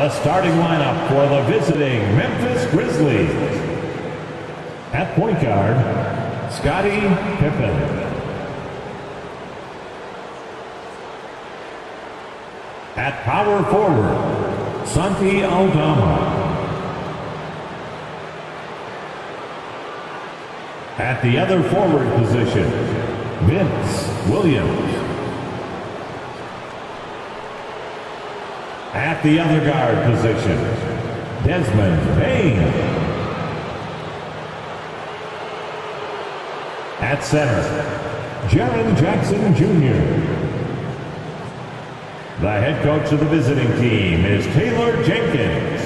the starting lineup for the visiting Memphis Grizzlies. At point guard, Scotty Pippen. At power forward, Santi Aldama. At the other forward position, Vince Williams. At the other guard position, Desmond Bane. At center, Jaren Jackson Jr. The head coach of the visiting team is Taylor Jenkins.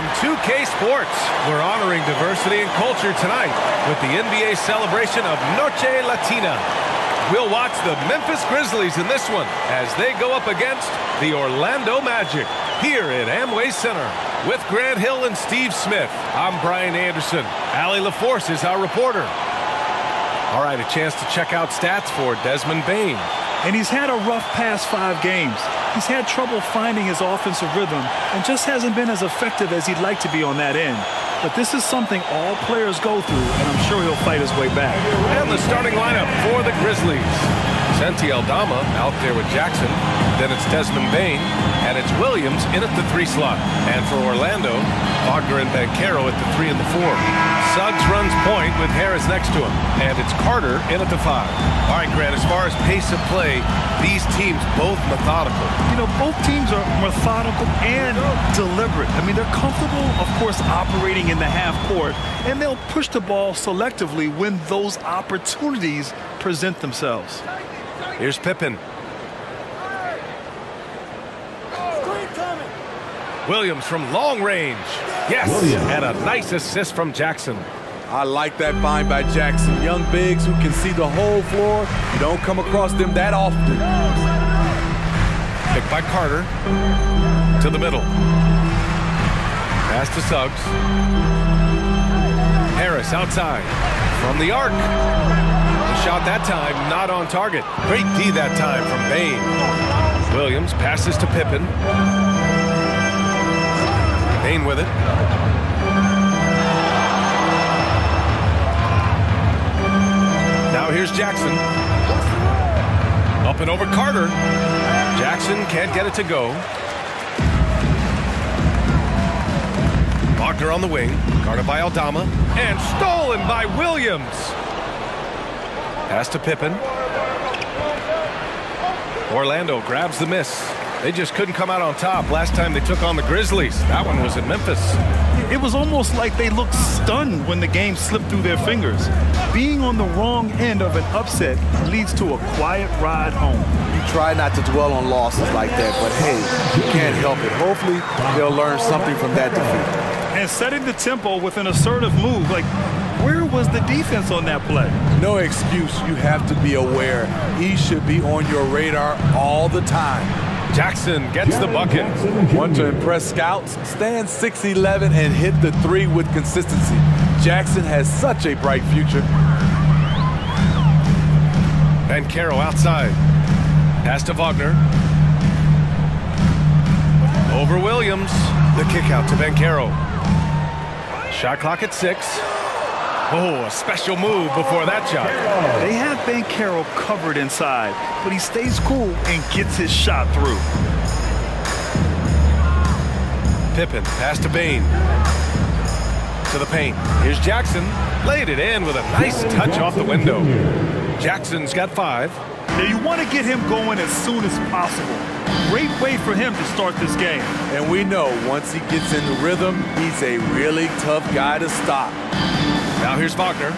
From 2K Sports. We're honoring diversity and culture tonight with the NBA celebration of Noche Latina. We'll watch the Memphis Grizzlies in this one as they go up against the Orlando Magic here at Amway Center. With Grant Hill and Steve Smith, I'm Brian Anderson. Allie LaForce is our reporter. All right, a chance to check out stats for Desmond Bane. And he's had a rough past five games. He's had trouble finding his offensive rhythm and just hasn't been as effective as he'd like to be on that end. But this is something all players go through, and I'm sure he'll fight his way back. And the starting lineup for the Grizzlies. Santi Aldama out there with Jackson. Then it's Desmond Bane. And it's Williams in at the three slot. And for Orlando, Wagner and Banchero at the three and the four. Suggs runs point with Harris next to him. And it's Carter in at the five. All right, Grant, as far as pace of play, these teams both methodical. You know, both teams are methodical and deliberate. I mean, they're comfortable, of course, operating in the half court, and they'll push the ball selectively when those opportunities present themselves. Here's Pippen. Williams from long range. Yes, Williams. and a nice assist from Jackson. I like that find by Jackson. Young bigs who can see the whole floor. You don't come across them that often. Picked by Carter. To the middle. Pass to Suggs. Harris outside. From the arc. Shot that time not on target. Great D that time from Bane. Williams passes to Pippen. Bane with it. Now here's Jackson. Up and over Carter. Jackson can't get it to go. Wagner on the wing, guarded by Aldama, and stolen by Williams. Pass to Pippen. Orlando grabs the miss. They just couldn't come out on top last time they took on the Grizzlies. That one was in Memphis. It was almost like they looked stunned when the game slipped through their fingers. Being on the wrong end of an upset leads to a quiet ride home. You try not to dwell on losses like that, but hey, you can't help it. Hopefully, they'll learn something from that defeat. And setting the tempo with an assertive move, like where was the defense on that play? No excuse. You have to be aware. He should be on your radar all the time. Jackson gets the bucket. Want to impress scouts? Stand 6'11 and hit the three with consistency. Jackson has such a bright future. Banchero outside. Pass to Wagner. Over Williams. The kick out to Banchero. Shot clock at six. Oh, a special move before that shot. They have Ben Carroll covered inside, but he stays cool and gets his shot through. Pippen, pass to Bane. To the paint. Here's Jackson. Laid it in with a nice touch off the window. Jackson's got five. Now you want to get him going as soon as possible. Great way for him to start this game. And we know once he gets in the rhythm, he's a really tough guy to stop. Now here's Wagner.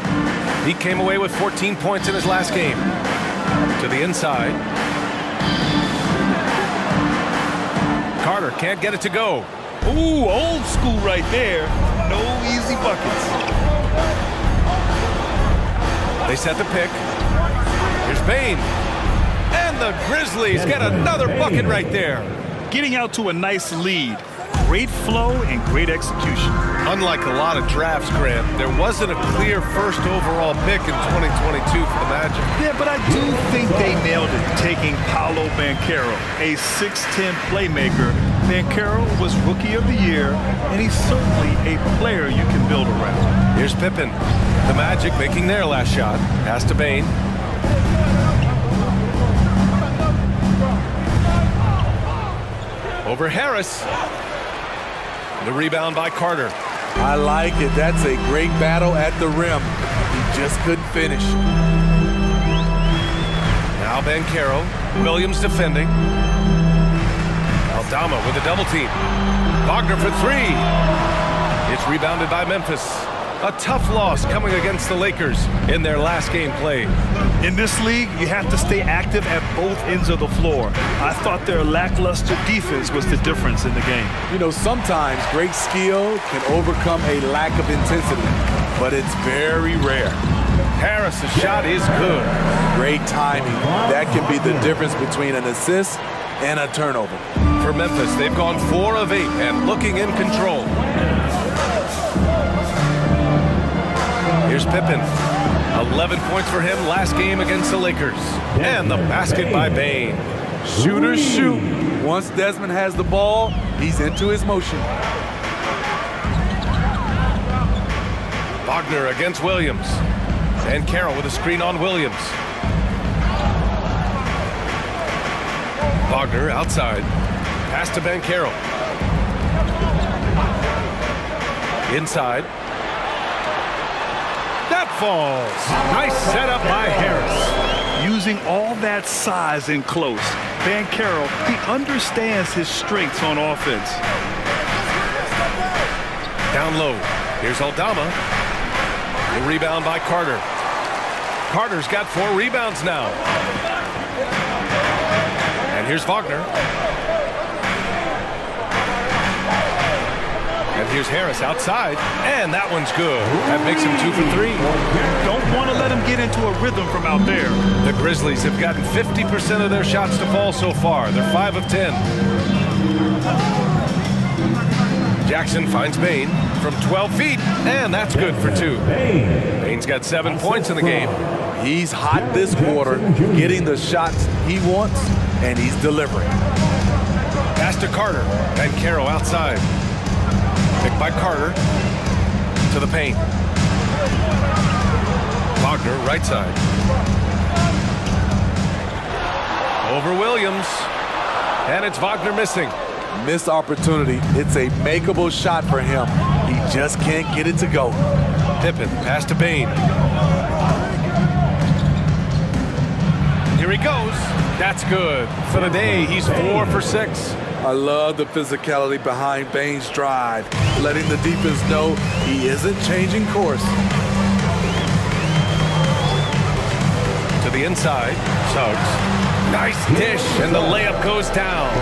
He came away with 14 points in his last game. To the inside. Carter can't get it to go. Ooh, old school right there. No easy buckets. They set the pick. Here's Bane. And the Grizzlies get another bucket right there. Getting out to a nice lead. Great flow and great execution. Unlike a lot of drafts, Grant, there wasn't a clear first overall pick in 2022 for the Magic. Yeah, but I do think they nailed it, taking Paolo Banchero, a 6'10 playmaker. Banchero was Rookie of the Year, and he's certainly a player you can build around. Here's Pippen. The Magic making their last shot. Pass to Bane. Over Harris. The rebound by Carter. I like it. That's a great battle at the rim. He just couldn't finish. Now Banchero. Williams defending. Aldama with a double team. Wagner for three. It's rebounded by Memphis. A tough loss coming against the Lakers in their last game played. In this league, you have to stay active at both ends of the floor. I thought their lackluster defense was the difference in the game. You know, sometimes great skill can overcome a lack of intensity, but it's very rare. Harris' shot is good. Great timing. That can be the difference between an assist and a turnover. For Memphis, they've gone four of eight and looking in control. Here's Pippen. 11 points for him last game against the Lakers. And the basket by Bane. Shooters shoot. Once Desmond has the ball, he's into his motion. Wagner against Williams. And Carroll with a screen on Williams. Wagner outside. Pass to Ben Carroll. Inside. Falls. Nice setup by Harris. Using all that size in close, Van Carroll, he understands his strengths on offense. Down low. Here's Aldama. The rebound by Carter. Carter's got four rebounds now. And here's Wagner. Here's Harris outside. And that one's good. That makes him two for three. Don't want to let him get into a rhythm from out there. The Grizzlies have gotten 50% of their shots to fall so far. They're 5 of 10. Jackson finds Bane from 12 feet, and that's good for two. Bane's got seven points in the game. He's hot this quarter, getting the shots he wants, and he's delivering. Pass to Carter, and Caro outside. Picked by Carter to the paint. Wagner, right side. Over Williams, and it's Wagner missing. Missed opportunity. It's a makeable shot for him. He just can't get it to go. Pippen, pass to Bane. Here he goes. That's good. For the day, he's four for six. I love the physicality behind Bane's drive, letting the defense know he isn't changing course. To the inside, Suggs. Nice dish, and the layup goes down.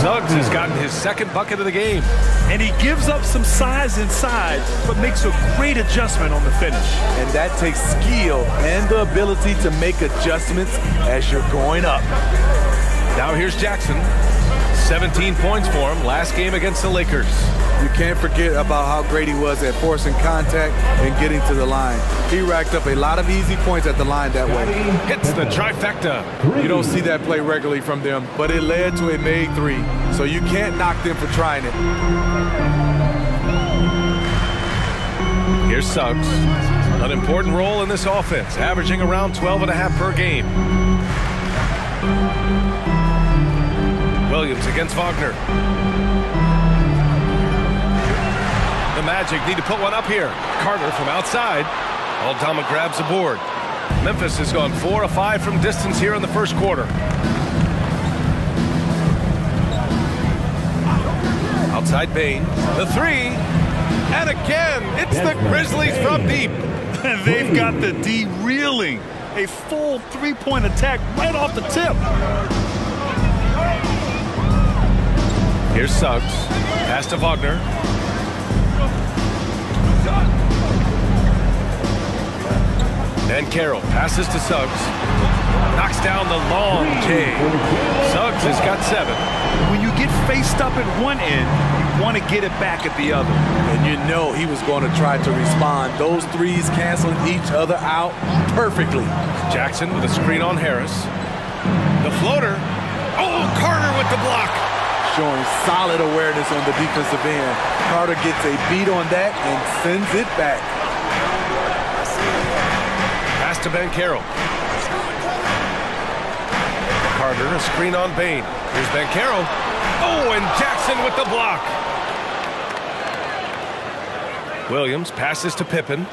Suggs has gotten his second bucket of the game. And he gives up some size inside, but makes a great adjustment on the finish. And that takes skill and the ability to make adjustments as you're going up. Now here's Jackson. 17 points for him last game against the Lakers. You can't forget about how great he was at forcing contact and getting to the line. He racked up a lot of easy points at the line that way. Hits the trifecta. You don't see that play regularly from them, but it led to a made three. So you can't knock them for trying it. Here's Suggs. An important role in this offense, averaging around 12 and a half per game. Williams against Wagner. The Magic need to put one up here. Carter from outside. Aldama grabs the board. Memphis has gone four of five from distance here in the first quarter. Outside Bane. The three. And again, it's the Grizzlies from deep. They've got the D reeling. A full three-point attack right off the tip. Here's Suggs. Pass to Wagner. Then Carroll passes to Suggs. Knocks down the long J. Suggs has got seven. When you get faced up at one end, you want to get it back at the other. And you know he was going to try to respond. Those threes canceling each other out perfectly. Jackson with a screen on Harris. The floater. Oh, Carter with the block. Showing solid awareness on the defensive end. Carter gets a beat on that and sends it back. Pass to carroll Carter, a screen on Bane. Here's Banchero. Oh, and Jackson with the block. Williams passes to Pippen.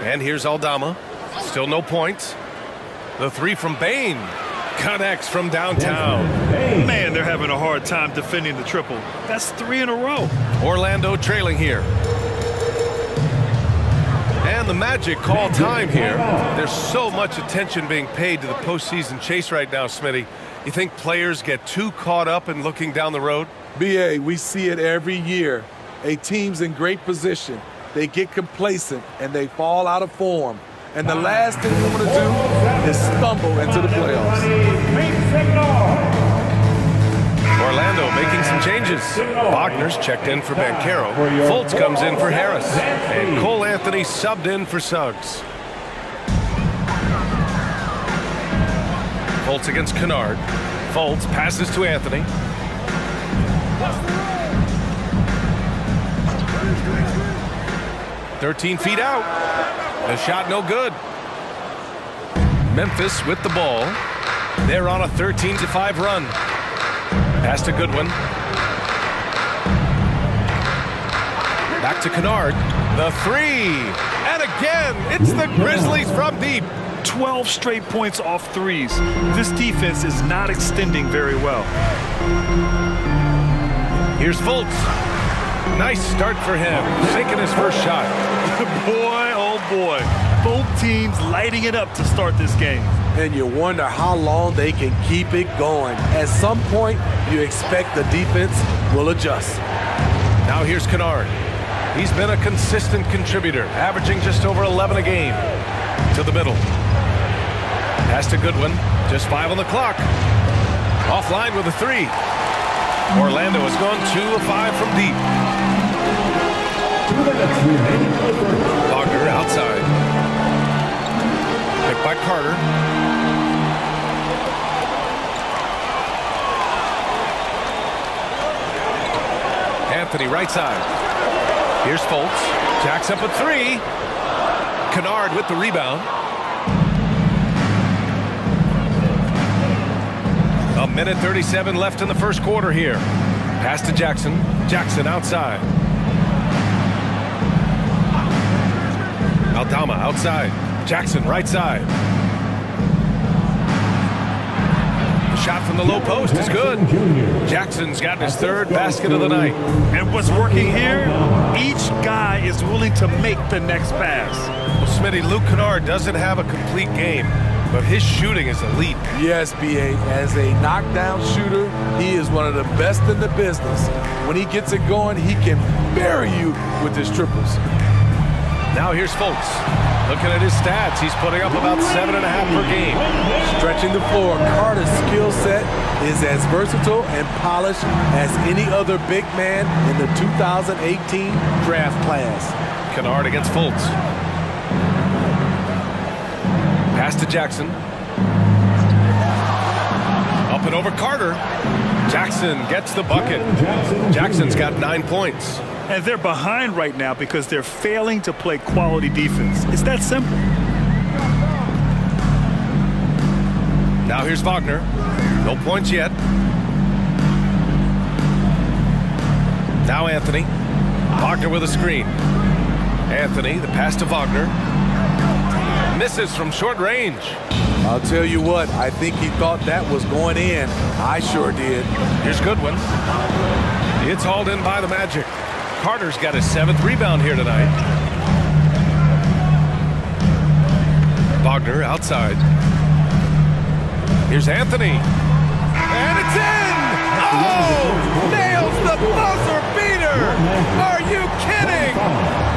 And here's Aldama. Still no points. The three from Bane. Connects from downtown. Man, they're having a hard time defending the triple. That's three in a row. Orlando trailing here. And the Magic call time here. There's so much attention being paid to the postseason chase right now, Smitty. You think players get too caught up in looking down the road? BA, we see it every year. A team's in great position. They get complacent and they fall out of form. And the last thing you want to do is stumble into the playoffs. Orlando making some changes. Wagner's checked in for Banchero. Fultz comes in for Harris. And Cole Anthony subbed in for Suggs. Fultz against Kennard. Fultz passes to Anthony. Thirteen feet out. The shot no good. Memphis with the ball. They're on a 13 to 5 run. Pass to Goodwin. Back to Kennard. The three. And again, it's the Grizzlies from deep. 12 straight points off threes. This defense is not extending very well. Here's Fultz. Nice start for him. Sinking his first shot. boy, oh boy. Both teams lighting it up to start this game. And you wonder how long they can keep it going. At some point, you expect the defense will adjust. Now here's Kennard. He's been a consistent contributor, averaging just over 11 a game. To the middle. Pass to Goodwin. Just five on the clock. Offline with a three. Orlando has gone two of five from deep. Wagner outside. By Carter. Anthony right side. Here's Fultz. Jacks up a three. Kennard with the rebound. A minute 37 left in the first quarter here. Pass to Jackson. Jackson outside. Aldama outside. Jackson right side. The shot from the low post is good. Jackson's got his third basket of the night. And what's working here? Each guy is willing to make the next pass. Well, Smitty, Luke Kennard doesn't have a complete game, but his shooting is elite. Yes, BA. As a knockdown shooter, he is one of the best in the business. When he gets it going, he can bury you with his triples. Now here's Fultz. Looking at his stats, he's putting up about seven and a half per game. Stretching the floor, Carter's skill set is as versatile and polished as any other big man in the 2018 draft class. Kennard against Fultz. Pass to Jackson. Up and over Carter. Jackson gets the bucket. Jackson's got nine points. And they're behind right now because they're failing to play quality defense. It's that simple. Now here's Wagner. No points yet. Now Anthony. Wagner with a screen. Anthony, the pass to Wagner. Misses from short range. I'll tell you what, I think he thought that was going in. I sure did. Here's Goodwin. It's hauled in by the Magic. Carter's got his seventh rebound here tonight. Wagner outside. Here's Anthony. And it's in! Oh! Nails the buzzer beater! Are you kidding?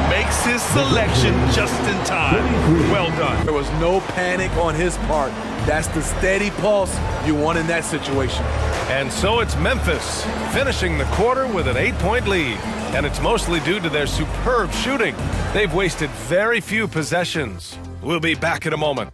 Makes his selection just in time. Well done. There was no panic on his part. That's the steady pulse you want in that situation. And so it's Memphis finishing the quarter with an eight-point lead. And it's mostly due to their superb shooting. They've wasted very few possessions. We'll be back in a moment.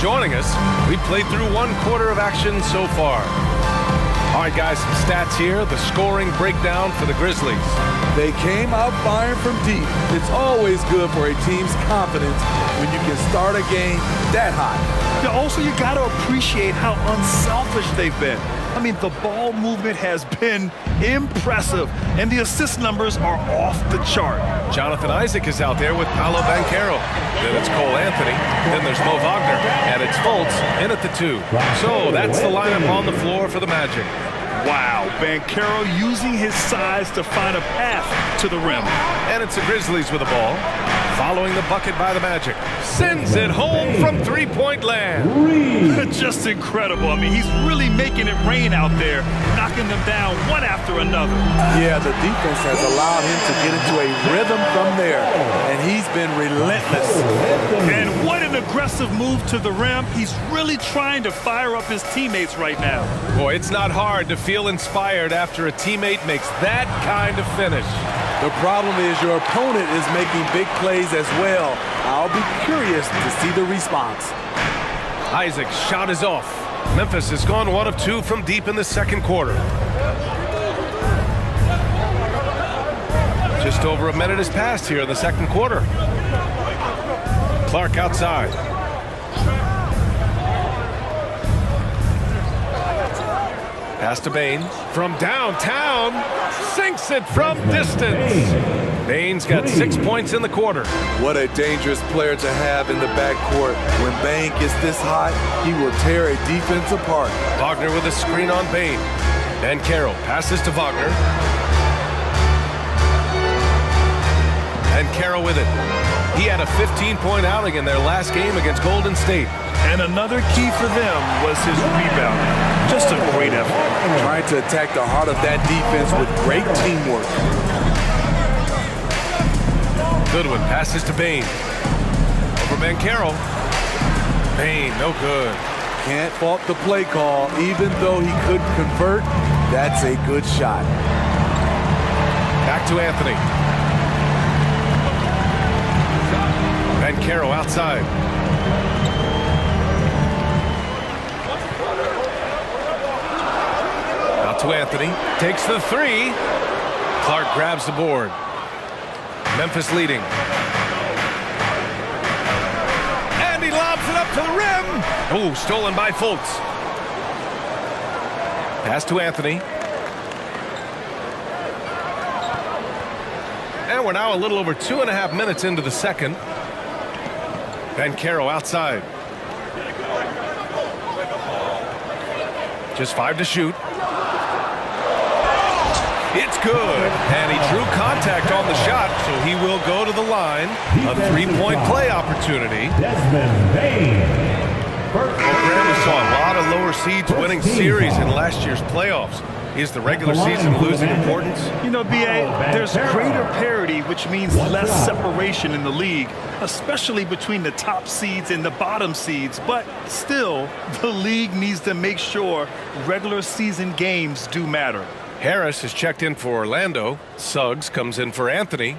Joining us, we've played through one quarter of action so far. All right, guys, some stats here. The scoring breakdown for the Grizzlies. They came out firing from deep. It's always good for a team's confidence when you can start a game that hot. Yeah, also, you got to appreciate how unselfish they've been. I mean, the ball movement has been impressive, and the assist numbers are off the chart. Jonathan Isaac is out there with Paolo Banchero. Then it's Cole Anthony. Then there's Mo Wagner. And it's Fultz in at the two. So that's the lineup on the floor for the Magic. Wow, Banchero using his size to find a path to the rim. And it's the Grizzlies with the ball. Following the bucket by the Magic. Sends it home from three-point land. Just incredible. I mean, he's really making it rain out there, knocking them down one after another. Yeah, the defense has allowed him to get into a rhythm from there, and he's been relentless. And what an aggressive move to the rim. He's really trying to fire up his teammates right now. Boy, it's not hard to feel inspired after a teammate makes that kind of finish. The problem is your opponent is making big plays as well. I'll be curious to see the response. Isaac's shot is off. Memphis has gone one of two from deep in the second quarter. Just over a minute has passed here in the second quarter. Clark outside. Pass to Bane. From downtown, sinks it from distance. Bane's got six points in the quarter. What a dangerous player to have in the backcourt. When Bane gets this hot, he will tear a defense apart. Wagner with a screen on Bane. And Carroll passes to Wagner. And Carroll with it. He had a 15-point outing in their last game against Golden State. And another key for them was his rebound. Just a great effort. Trying to attack the heart of that defense with great teamwork. Goodwin passes to Bane. Over Banchero. Bane, no good. Can't fault the play call. Even though he could convert, that's a good shot. Back to Anthony. Banchero outside. Out to Anthony. Takes the three. Clark grabs the board. Memphis leading. And he lobs it up to the rim. Oh, stolen by Fultz. Pass to Anthony. And we're now a little over two and a half minutes into the second. Banchero outside. Just five to shoot. It's good. And he drew contact on the shot, so he will go to the line. A three-point play opportunity. Desmond Bane. Well, Grant, we saw a lot of lower seeds winning series in last year's playoffs. Is the regular season losing importance? You know, B.A., there's greater parity, which means less separation in the league, especially between the top seeds and the bottom seeds. But still, the league needs to make sure regular season games do matter. Harris has checked in for Orlando. Suggs comes in for Anthony.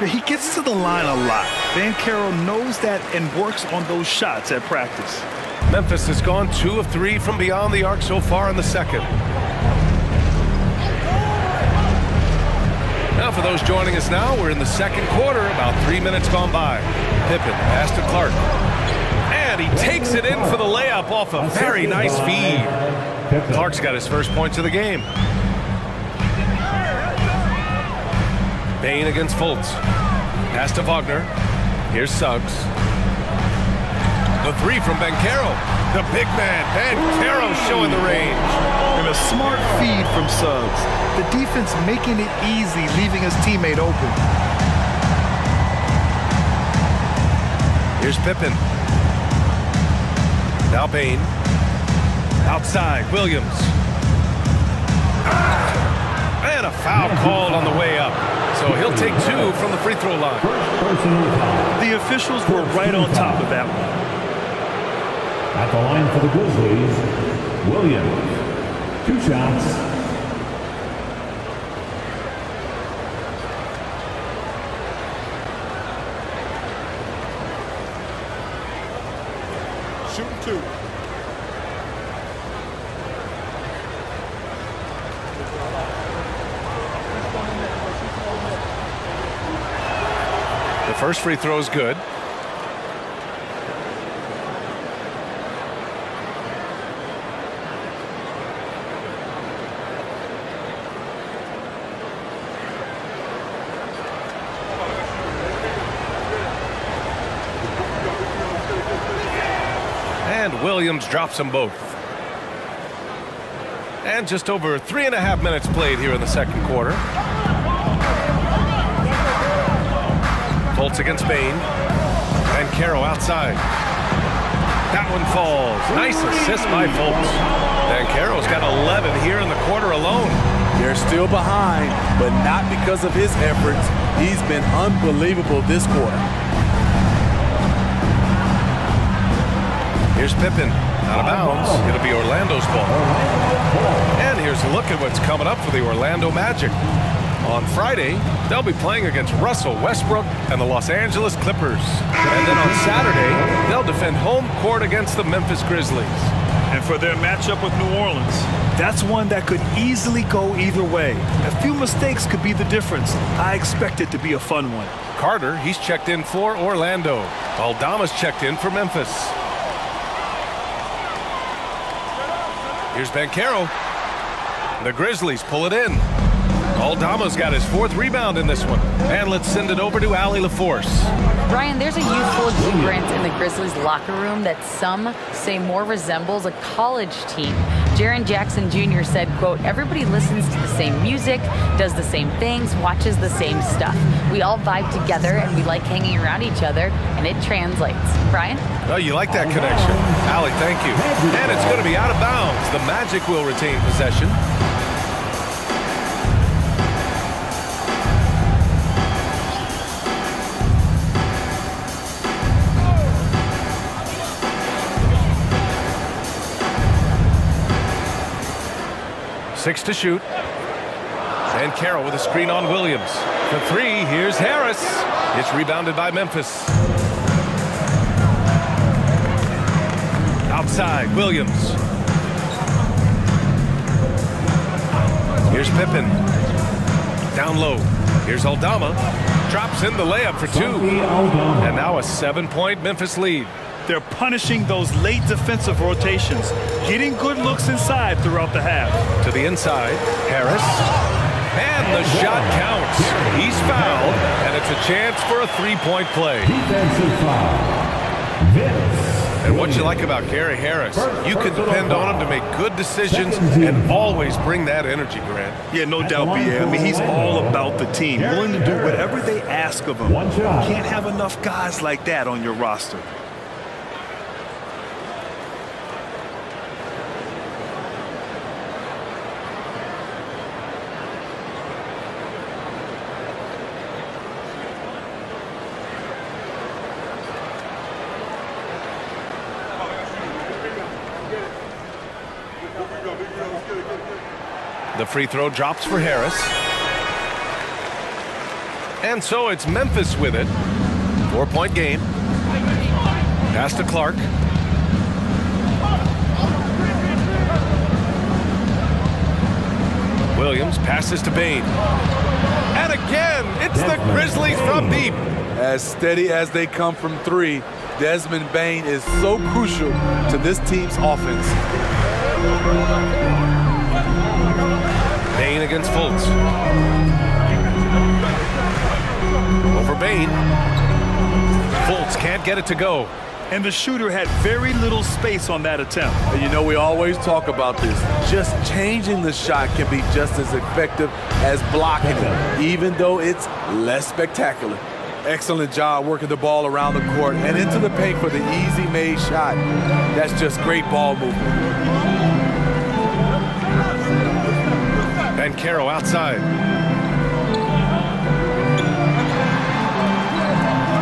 He gets to the line a lot. Van Carroll knows that and works on those shots at practice. Memphis has gone two of three from beyond the arc so far in the second. Now for those joining us now, we're in the second quarter, about three minutes gone by. Pippen pass to Clark. And he takes it in for the layup off a very nice feed. Clark's got his first points of the game. Bane against Fultz. Pass to Wagner. Here's Suggs. The three from Banchero. The big man, Banchero showing the range. And a smart feed from Suggs. The defense making it easy, leaving his teammate open. Here's Pippen. Now Bane. Outside, Williams. Ah! And a foul called on the way up. So he'll take two from the free throw line. The officials were right on top of that one. At the line for the Grizzlies, Williams. Two shots. Shooting two. The first free throw is good. And Williams drops them both. And just over three and a half minutes played here in the second quarter. Fultz against Bane. And Caro outside. That one falls. Nice assist by Fultz. And Caro's got 11 here in the quarter alone. They're still behind, but not because of his efforts. He's been unbelievable this quarter. Here's Pippen. Out of bounds. It'll be Orlando's ball. And here's a look at what's coming up for the Orlando Magic. On Friday, they'll be playing against Russell Westbrook and the Los Angeles Clippers. And then on Saturday, they'll defend home court against the Memphis Grizzlies. And for their matchup with New Orleans, that's one that could easily go either way. A few mistakes could be the difference. I expect it to be a fun one. Carter, he's checked in for Orlando. Aldama's checked in for Memphis. Here's Banchero. The Grizzlies pull it in. Aldama's got his fourth rebound in this one. And let's send it over to Allie LaForce. Brian, there's a youthful exuberance in the Grizzlies locker room that some say more resembles a college team. Jaren Jackson Jr. said, quote, everybody listens to the same music, does the same things, watches the same stuff. We all vibe together and we like hanging around each other, and it translates. Brian? Oh, you like that connection. Allie, thank you. And it's going to be out of bounds. The Magic will retain possession. Six to shoot. And Carroll with a screen on Williams. For three, here's Harris. It's rebounded by Memphis. Outside, Williams. Here's Pippen. Down low. Here's Aldama. Drops in the layup for two. And now a seven-point Memphis lead. They're punishing those late defensive rotations, getting good looks inside throughout the half. To the inside, Harris. And the The shot counts. He's fouled, and it's a chance for a three-point play. Defensive foul. Vince. And what you like about Gary Harris, you can depend on him to make good decisions and always bring that energy, Grant. Yeah, no doubt, B.A. I mean, he's all about the team, willing to do whatever they ask of him. One shot. Can't have enough guys like that on your roster. Free throw drops for Harris. And so it's Memphis with it. Four-point game. Pass to Clark. Williams passes to Bane. And again, it's the Grizzlies from deep. As steady as they come from three, Desmond Bane is so crucial to this team's offense. Bane against Fultz. Over Bane. Fultz can't get it to go. And the shooter had very little space on that attempt. And you know, we always talk about this. Just changing the shot can be just as effective as blocking it, even though it's less spectacular. Excellent job working the ball around the court and into the paint for the easy made shot. That's just great ball movement. Banchero outside.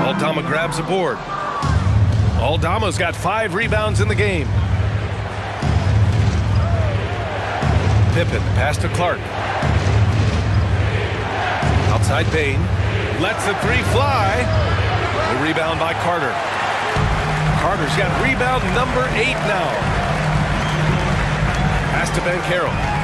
Aldama grabs a board. Aldama's got five rebounds in the game. Pippen pass to Clark. Outside Bane. Lets the three fly. The rebound by Carter. Carter's got rebound number eight now. Pass to Banchero.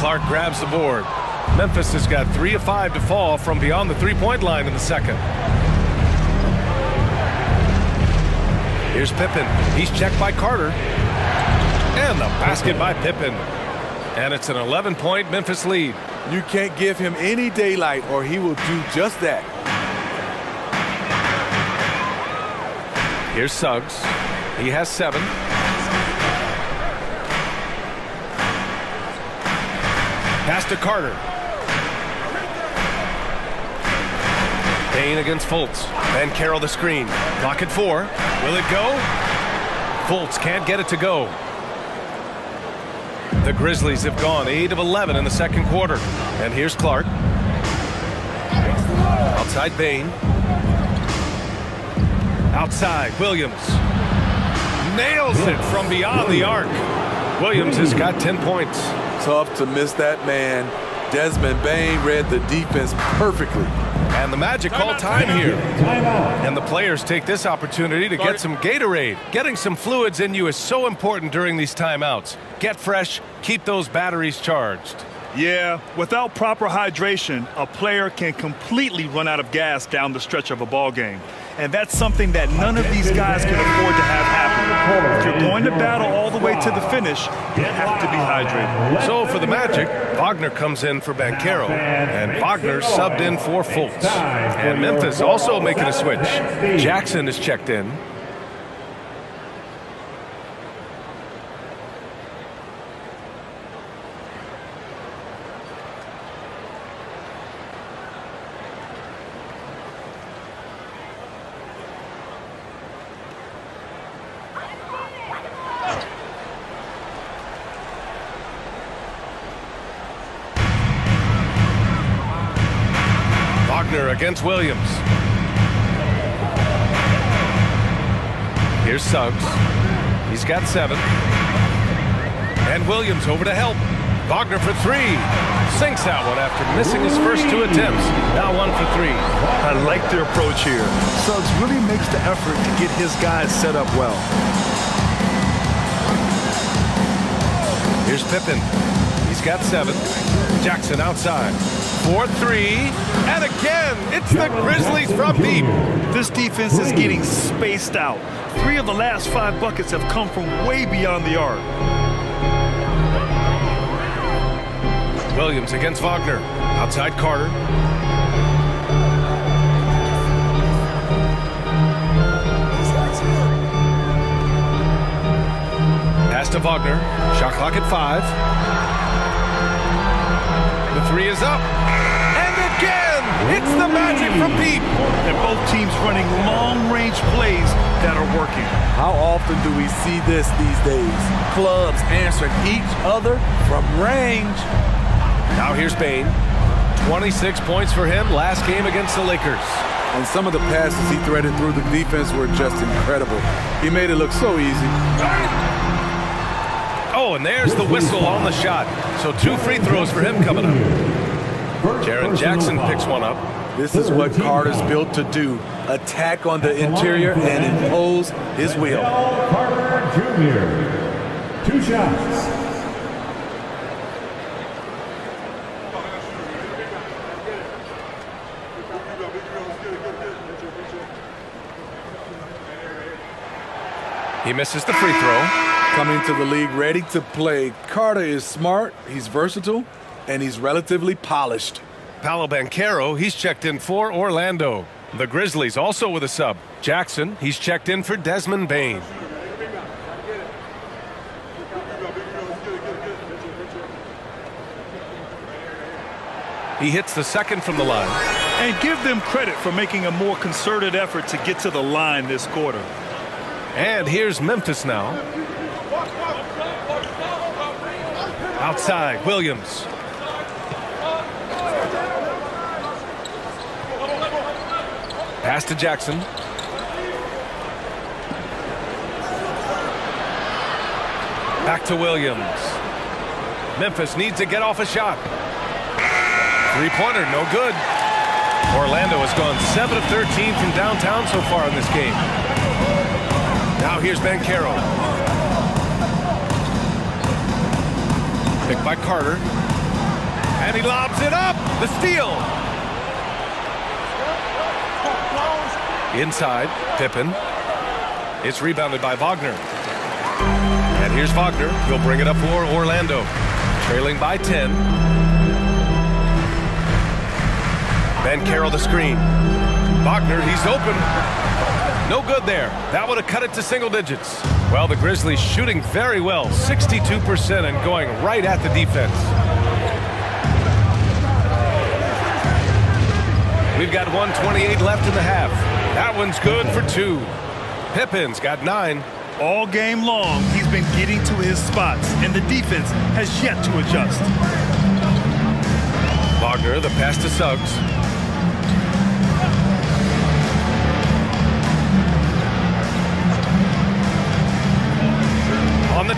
Clark grabs the board. Memphis has got three of five to fall from beyond the three-point line in the second. Here's Pippen. He's checked by Carter. And the basket by Pippen. And it's an 11-point Memphis lead. You can't give him any daylight or he will do just that. Here's Suggs. He has seven. To Carter. Bane against Fultz. Then Carroll the screen. Clock at four. Will it go? Fultz can't get it to go. The Grizzlies have gone 8 of 11 in the second quarter. And here's Clark. Outside Bane. Outside Williams. Nails it from beyond the arc. Williams has got 10 points. Tough to miss that man. Desmond Bane read the defense perfectly. And the Magic call time here. Timeout. And the players take this opportunity to get some Gatorade. Getting some fluids in you is so important during these timeouts. Get fresh, keep those batteries charged. Yeah, without proper hydration, a player can completely run out of gas down the stretch of a ball game. And that's something that none of these guys can afford to have happen. If you're going to battle all the way to the finish, you have to be hydrated. So for the Magic, Wagner comes in for Banchero, and Wagner subbed in for Fultz. And Memphis also making a switch. Jackson is checked in. Williams. Here's Suggs. He's got seven. And Williams over to help. Wagner for three. Sinks that one after missing his first two attempts. Now one for three. I like their approach here. Suggs really makes the effort to get his guys set up well. Here's Pippen. He's got seven. Jackson outside. For three. And again, it's the Grizzlies from deep. This defense is getting spaced out. Three of the last five buckets have come from way beyond the arc. Williams against Wagner. Outside Carter. Pass to Wagner. Shot clock at five. The three is up. And again, it's the magic from deep. And both teams running long-range plays that are working. How often do we see this these days? Clubs answering each other from range. Now here's Bane. 26 points for him last game against the Lakers. And some of the passes he threaded through the defense were just incredible. He made it look so easy. Oh, and there's the whistle on the shot. So two free throws for him coming up. Jaren Jackson picks one up. This is what Carter's built to do. Attack on the interior and impose his will. Carter Jr. Two shots. He misses the free throw. Coming to the league ready to play. Carter is smart, he's versatile, and he's relatively polished. Paolo Banchero, he's checked in for Orlando. The Grizzlies also with a sub. Jackson, he's checked in for Desmond Bane. He hits the second from the line. And give them credit for making a more concerted effort to get to the line this quarter. And here's Memphis now. Outside, Williams. Pass to Jackson. Back to Williams. Memphis needs to get off a shot. Three-pointer, no good. Orlando has gone 7 of 13 from downtown so far in this game. Now here's Banchero. Picked by Carter. And he lobs it up. The steal. Inside, Pippen. It's rebounded by Wagner. And here's Wagner. He'll bring it up for Orlando. Trailing by 10. Banchero the screen. Wagner, he's open. No good there. That would have cut it to single digits. Well, the Grizzlies shooting very well, 62% and going right at the defense. We've got 128 left in the half. That one's good for two. Pippen's got nine. All game long, he's been getting to his spots, and the defense has yet to adjust. Wagner, the pass to Suggs.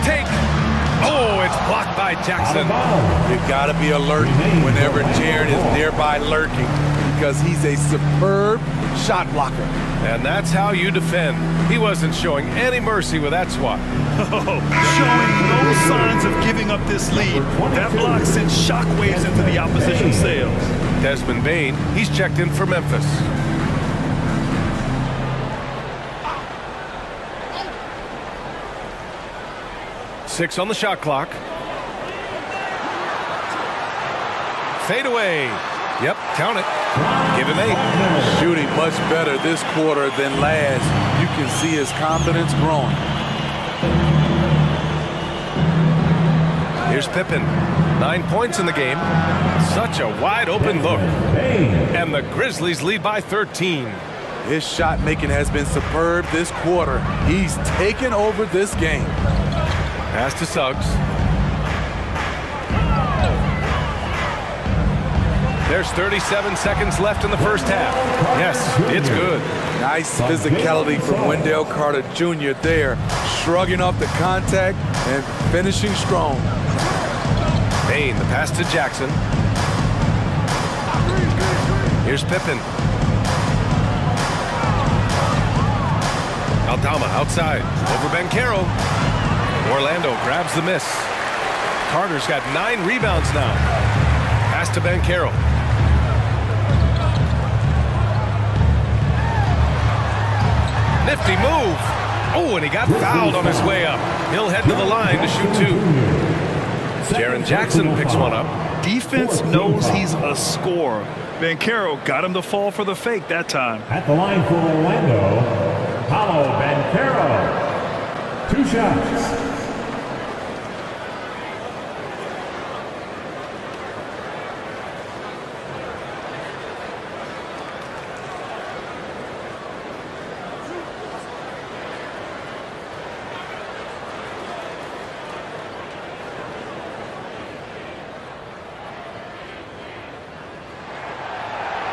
Take. Oh, it's blocked by Jackson. You've got to be alert whenever Jaren is nearby lurking because he's a superb shot blocker. And that's how you defend. He wasn't showing any mercy with that swat. Oh, showing no signs of giving up this lead. That block sent shockwaves into the opposition sails. Desmond Bane, he's checked in for Memphis. Six on the shot clock. Fade away. Yep, count it. Give him eight. Shooting much better this quarter than last. You can see his confidence growing. Here's Pippen. Nine points in the game. Such a wide open look. And the Grizzlies lead by 13. His shot making has been superb this quarter. He's taken over this game. Pass to Suggs. There's 37 seconds left in the first half. Yes, it's good. Nice physicality from Wendell Carter Jr. there, shrugging off the contact and finishing strong. Bane, the pass to Jackson. Here's Pippen. Aldama outside. Over Banchero. Orlando grabs the miss. Carter's got nine rebounds now. Pass to Banchero. Nifty move. Oh, and he got fouled on his way up. He'll head to the line to shoot two. Jaren Jackson picks one up. Defense knows he's a scorer. Banchero got him to fall for the fake that time. At the line for Orlando, Paulo Van Carroll. Two shots.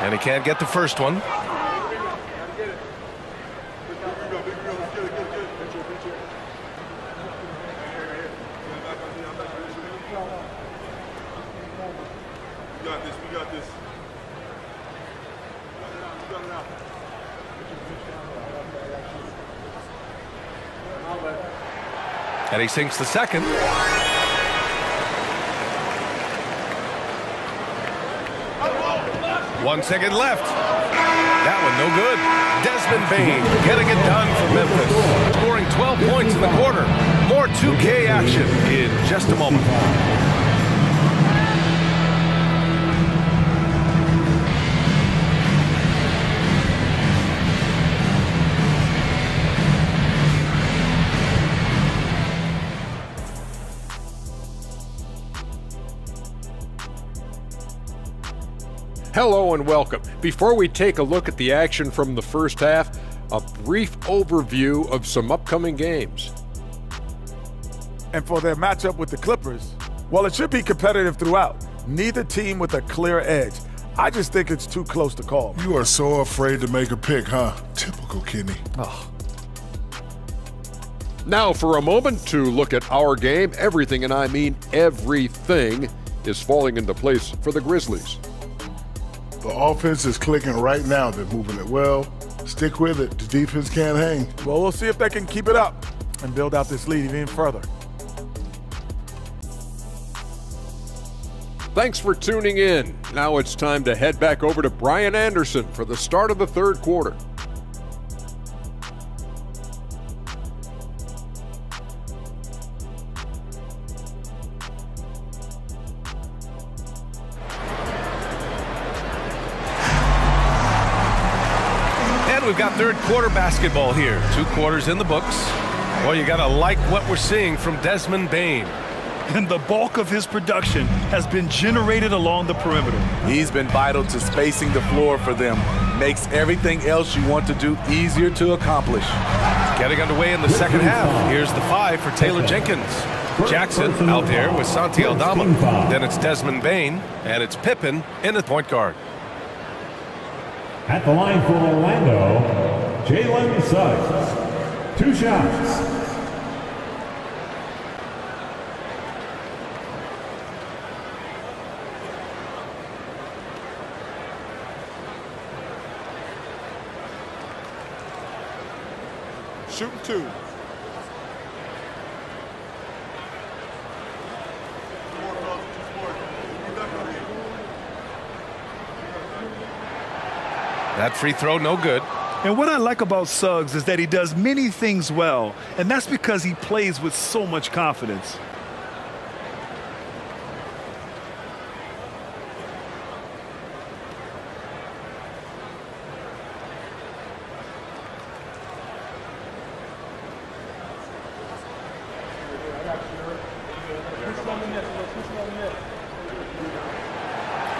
And he can't get the first one. And he sinks the second. One second left. That one no good. Desmond Bane getting it done for Memphis. Scoring 12 points in the quarter. More 2K action in just a moment. Hello and welcome. Before we take a look at the action from the first half, a brief overview of some upcoming games. And for their matchup with the Clippers, well, it should be competitive throughout. Neither team with a clear edge. I just think it's too close to call. You are so afraid to make a pick, huh? Typical Kenny. Oh. Now, for a moment, to look at our game. Everything, and I mean everything, is falling into place for the Grizzlies. The offense is clicking right now. They're moving it well. Stick with it. The defense can't hang. Well, we'll see if they can keep it up and build out this lead even further. Thanks for tuning in. Now it's time to head back over to Brian Anderson for the start of the third quarter. Basketball here. Two quarters in the books. Well, you got to like what we're seeing from Desmond Bane. And the bulk of his production has been generated along the perimeter. He's been vital to spacing the floor for them. Makes everything else you want to do easier to accomplish. Getting underway in the second half. Here's the five for Taylor Jenkins. Jackson out there with Santi Aldama. Then it's Desmond Bane, and it's Pippen in the point guard. At the line for Orlando, Jalen Suggs. Two shots. Shooting two. That free throw, no good. And what I like about Suggs is that he does many things well, and that's because he plays with so much confidence.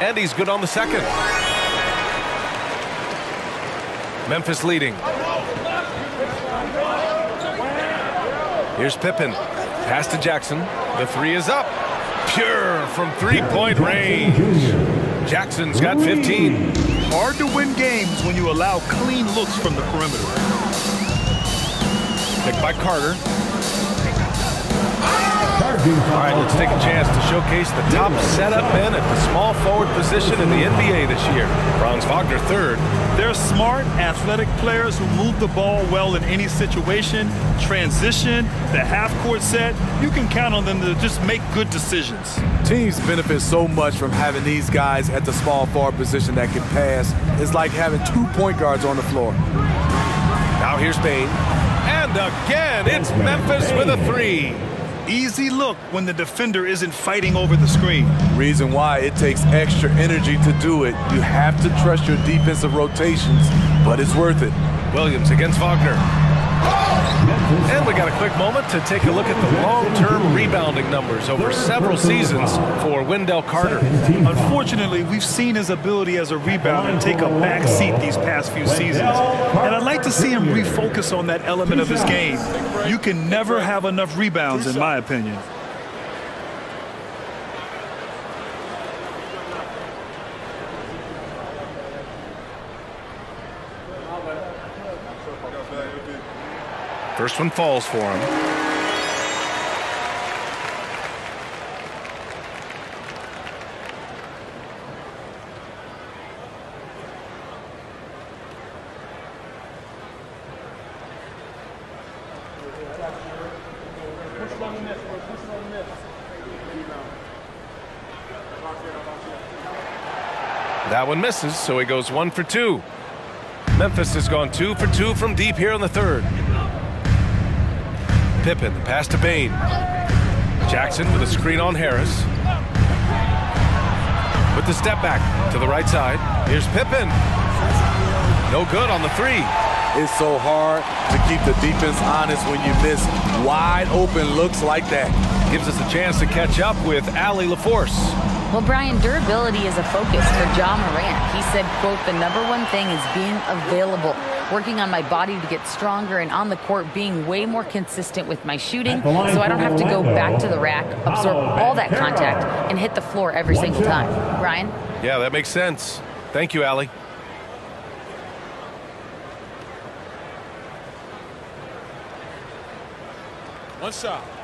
And he's good on the second. Memphis leading. Here's Pippen. Pass to Jackson. The three is up. Pure from three-point range. Jackson's got 15. Hard to win games when you allow clean looks from the perimeter. Picked by Carter. All right, let's take a chance to showcase the top setup men at the small forward position in the NBA this year. Franz Wagner third. They're smart, athletic players who move the ball well in any situation, transition, the half-court set. You can count on them to just make good decisions. Teams benefit so much from having these guys at the small forward position that can pass. It's like having two point guards on the floor. Now here's Bane. And again, it's Memphis with a three. Easy look when the defender isn't fighting over the screen. Reason why it takes extra energy to do it. You have to trust your defensive rotations, but it's worth it. Williams against Wagner. And we got a quick moment to take a look at the long-term rebounding numbers over several seasons for Wendell Carter. Unfortunately, we've seen his ability as a rebounder take a back seat these past few seasons. And I'd like to see him refocus on that element of his game. You can never have enough rebounds, in my opinion. First one falls for him. That one misses, so he goes one for two. Memphis has gone two for two from deep here in the third. Pippen, the pass to Bane. Jackson with a screen on Harris. With the step back to the right side. Here's Pippen. No good on the three. It's so hard to keep the defense honest when you miss wide open looks like that. Gives us a chance to catch up with Allie LaForce. Well, Brian, durability is a focus for Ja Morant. He said, quote, the number one thing is being available, working on my body to get stronger and on the court being way more consistent with my shooting so I don't have to go back to the rack, absorb all that contact, and hit the floor every single time. Ryan? Yeah, that makes sense. Thank you, Allie. One shot.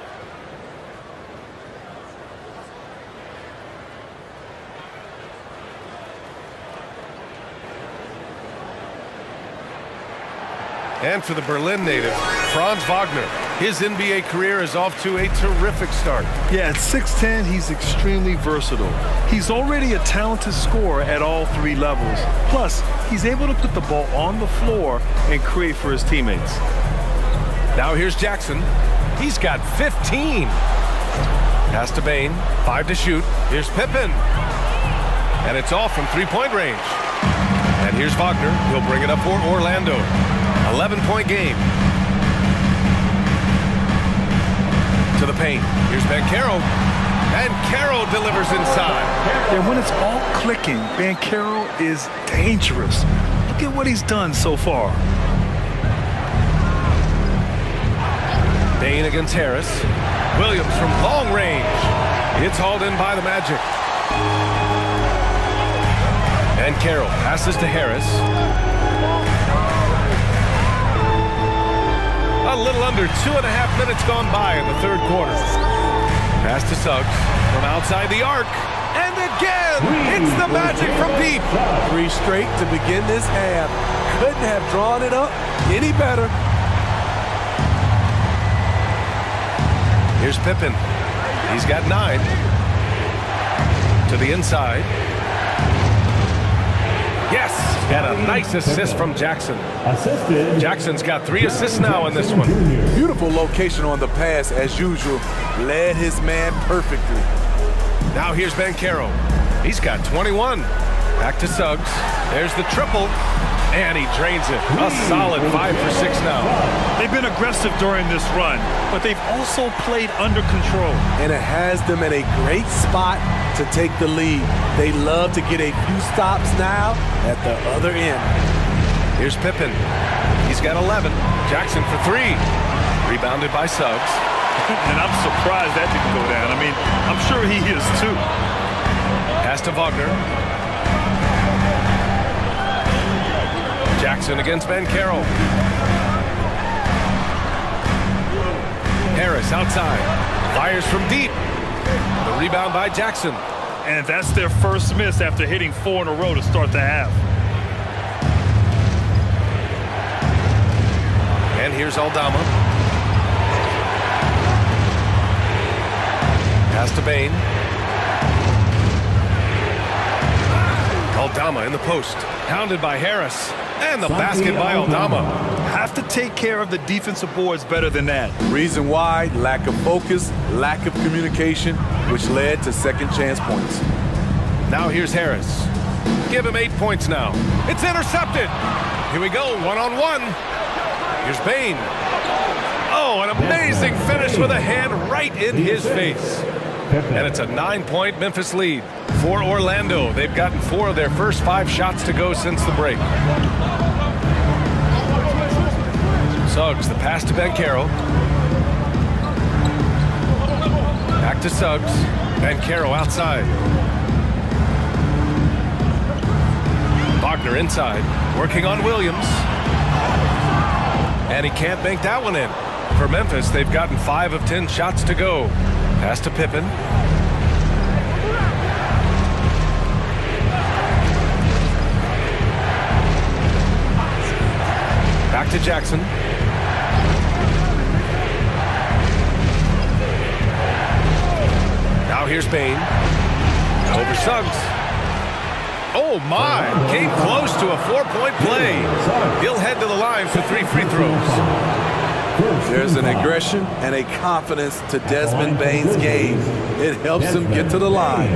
And for the Berlin native, Franz Wagner. His NBA career is off to a terrific start. Yeah, at 6'10", he's extremely versatile. He's already a talented scorer at all three levels. Plus, he's able to put the ball on the floor and create for his teammates. Now here's Jackson. He's got 15. Pass to Bane. Five to shoot. Here's Pippen. And it's off from three-point range. And here's Wagner. He'll bring it up for Orlando. 11-point game. To the paint. Here's Banchero. And Carroll delivers inside. And when it's all clicking, Banchero is dangerous. Look at what he's done so far. Bane against Harris. Williams from long range. It's hauled in by the Magic. And Carroll passes to Harris. A little under two and a half minutes gone by in the third quarter. Pass to Suggs from outside the arc. And again, it's the Magic from deep. Three straight to begin this half. Couldn't have drawn it up any better. Here's Pippen. He's got nine. To the inside. Yes, and a nice assist from Jackson. Assisted. Jackson's got three assists now in this one. Beautiful location on the pass as usual. Led his man perfectly. Now here's Banchero. He's got 21. Back to Suggs. There's the triple. And he drains it. A solid five for six now. They've been aggressive during this run, but they've also played under control. And it has them in a great spot to take the lead. They love to get a few stops now at the other end. Here's Pippen. He's got 11. Jackson for three. Rebounded by Suggs. and I'm surprised that didn't go down. I mean, I'm sure he is too. Pass to Wagner. Jackson against Banchero. Harris outside. Fires from deep. The rebound by Jackson. And that's their first miss after hitting four in a row to start the half. And here's Aldama. Pass to Bane. Aldama in the post. Pounded by Harris. And the basket by Aldama. Have to take care of the defensive boards better than that. Reason why, lack of focus, lack of communication, which led to second chance points. Now here's Harris. Give him eight points now. It's intercepted. Here we go, one-on-one. -on -one. Here's Bane. Oh, an amazing finish with a hand right in his face. And it's a nine-point Memphis lead for Orlando. They've gotten four of their first five shots to go since the break. Suggs, the pass to Banchero. Back to Suggs. Banchero outside. Wagner inside, working on Williams. And he can't bank that one in. For Memphis, they've gotten five of ten shots to go. Pass to Pippen. Back to Jackson. Here's Bane. Over Suggs. Oh, my. Came close to a four-point play. He'll head to the line for three free throws. There's an aggression and a confidence to Desmond Bane's game. It helps him get to the line.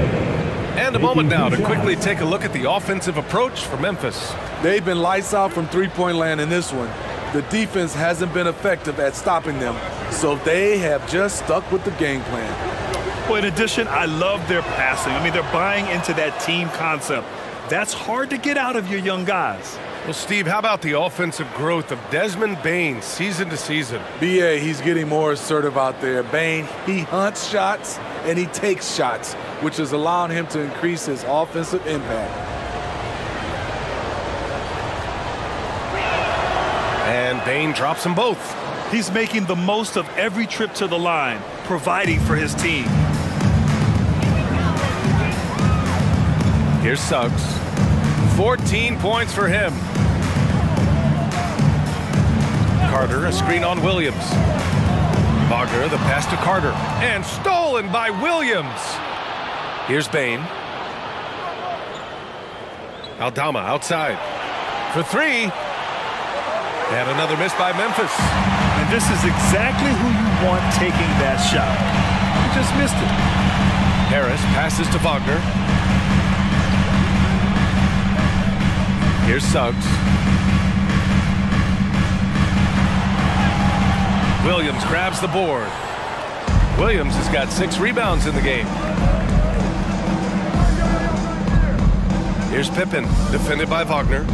And a moment now to quickly take a look at the offensive approach for Memphis. They've been lights out from three-point land in this one. The defense hasn't been effective at stopping them, so they have just stuck with the game plan. Well, in addition, I love their passing. I mean, they're buying into that team concept. That's hard to get out of your young guys. Well, Steve, how about the offensive growth of Desmond Bane season to season? BA, he's getting more assertive out there. Bane, he hunts shots and he takes shots, which is allowing him to increase his offensive impact. And Bane drops them both. He's making the most of every trip to the line, providing for his team. Here's Suggs. 14 points for him. Carter, a screen on Williams. Wagner, the pass to Carter. And stolen by Williams. Here's Bane. Aldama outside. For three. And another miss by Memphis. And this is exactly who you want taking that shot. You just missed it. Harris passes to Wagner. Here's Suggs. Williams grabs the board. Williams has got six rebounds in the game. Here's Pippen, defended by Wagner.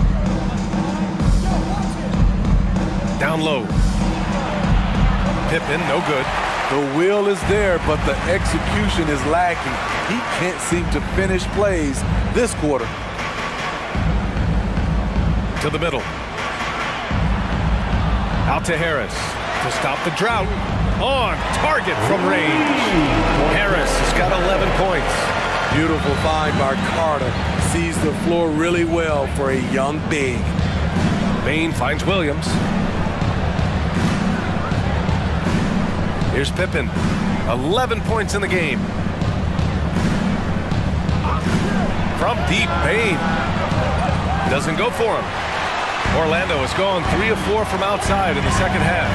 Down low. Pippen, no good. The will is there, but the execution is lacking. He can't seem to finish plays this quarter to the middle. Out to Harris to stop the drought. On target from range. Harris has got 11 points. Beautiful find by Carter. Sees the floor really well for a young big. Bane finds Williams. Here's Pippen. 11 points in the game. From deep, Bane. Doesn't go for him. Orlando has gone three of four from outside in the second half.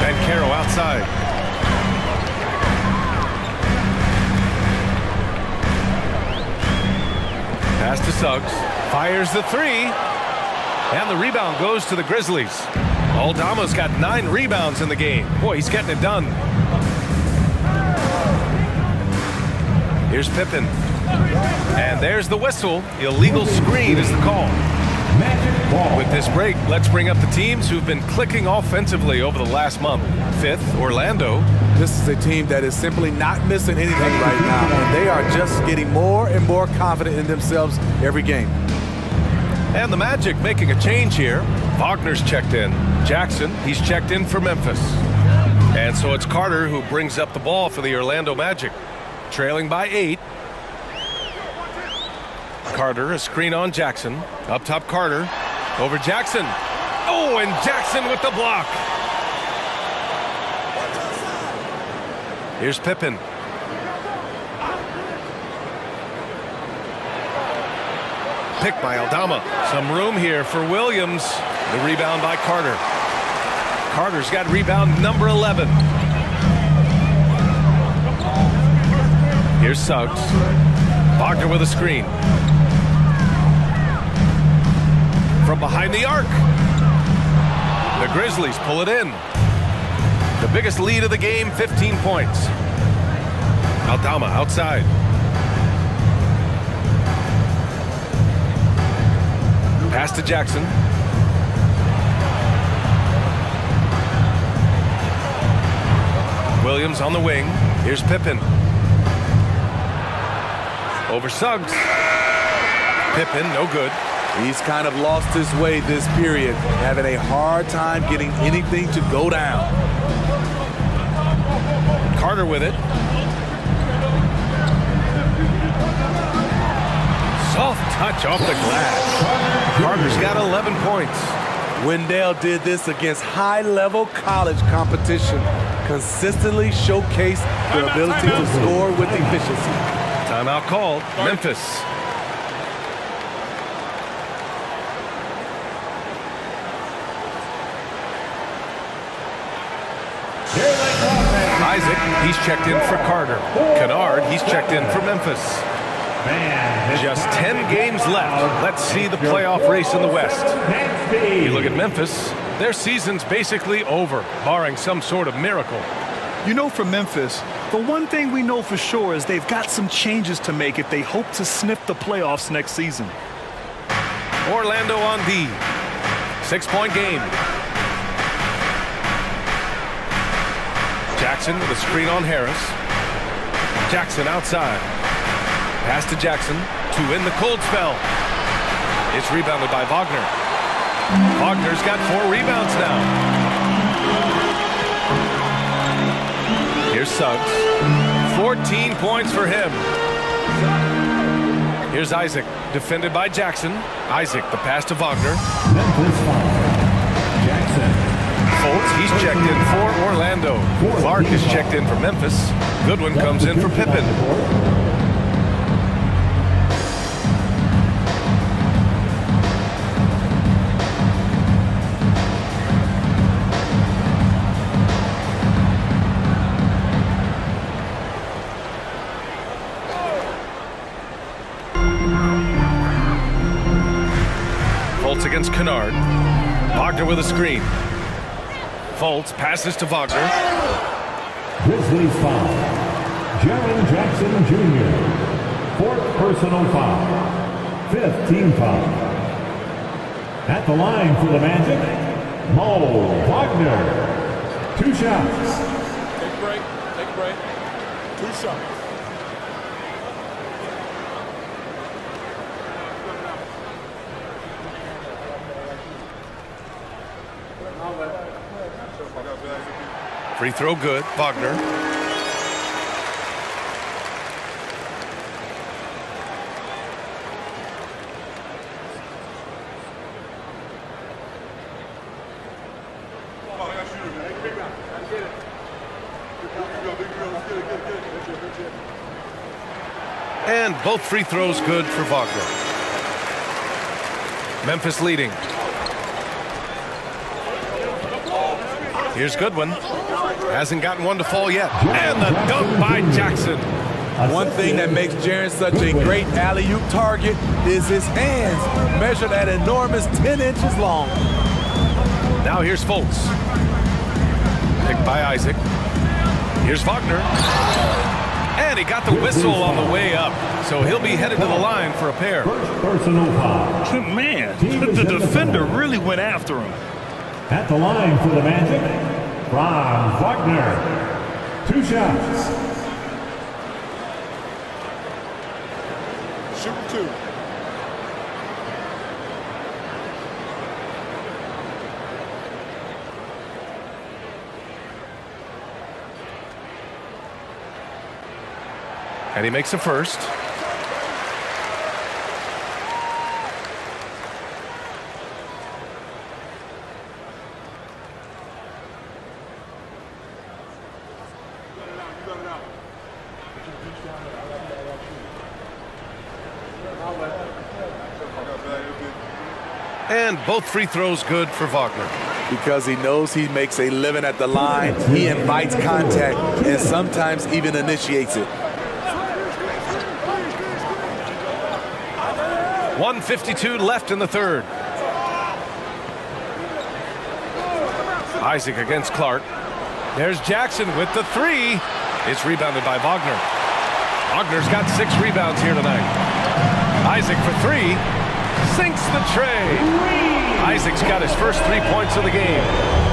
Ben Caro outside. Pass to Suggs. Fires the three. And the rebound goes to the Grizzlies. Aldama's got nine rebounds in the game. Boy, he's getting it done. Here's Pippen. And there's the whistle. Illegal screen is the call. With this break, let's bring up the teams who've been clicking offensively over the last month. Fifth, Orlando. This is a team that is simply not missing anything right now, and they are just getting more and more confident in themselves every game. And the Magic making a change here. Wagner's checked in. Jackson, he's checked in for Memphis. And so it's Carter who brings up the ball for the Orlando Magic. Trailing by eight. Carter, a screen on Jackson. Up top, Carter. Over Jackson. Oh, and Jackson with the block. Here's Pippen. Picked by Aldama. Some room here for Williams. The rebound by Carter. Carter's got rebound number 11. Here's Suggs. Wagner with a screen. From behind the arc. The Grizzlies pull it in. The biggest lead of the game, 15 points. Aldama outside. Pass to Jackson. Williams on the wing. Here's Pippen. Over Suggs. Pippen, no good. He's kind of lost his way this period, having a hard time getting anything to go down. Carter with it. Soft touch off the glass. Carter's got 11 points. Wendell did this against high-level college competition. Consistently showcased their ability to score with efficiency. Timeout called. Memphis. Isaac, he's checked in for Carter. Kennard, he's checked in for Memphis. Just 10 games left. Let's see the playoff race in the West. You look at Memphis, their season's basically over, barring some sort of miracle. You know, for Memphis, the one thing we know for sure is they've got some changes to make if they hope to sniff the playoffs next season. Orlando on D. Six-point game. Jackson with a screen on Harris. Jackson outside. Pass to Jackson. to end the cold spell. It's rebounded by Wagner. Wagner's got four rebounds now. Here's Suggs. 14 points for him. Here's Isaac, defended by Jackson. Isaac, the pass to Wagner. Fultz, he's checked in for Orlando. Clark is checked in for Memphis. Goodwin comes in for Pippen. Fultz against Kennard. Wagner with a screen. Fultz passes to Wagner. Grizzlies foul. Jaren Jackson Jr. Fourth personal foul. Fifth team foul. At the line for the Magic, Mo Wagner. Two shots. Take a break. Take a break. Two shots. Free throw good. Wagner. And both free throws good for Wagner. Memphis leading. Here's Goodwin. Hasn't gotten one to fall yet. And the dunk by Jackson. One thing that makes Jaren such a great alley-oop target is his hands, measured at enormous 10 inches long. Now here's Fultz. Picked by Isaac. Here's Wagner. And he got the whistle on the way up. So he'll be headed to the line for a pair. First personal foul. Man, the defender really went after him. At the line for the Magic, Ron Wagner. Two shots. Shoot two. And he makes a first. And both free throws good for Wagner. Because he knows he makes a living at the line, he invites contact and sometimes even initiates it. 152 left in the third. Isaac against Clark. There's Jackson with the three. It's rebounded by Wagner. Wagner's got six rebounds here tonight. Isaac for three. Sinks the tray. Isaac's got his first three points of the game.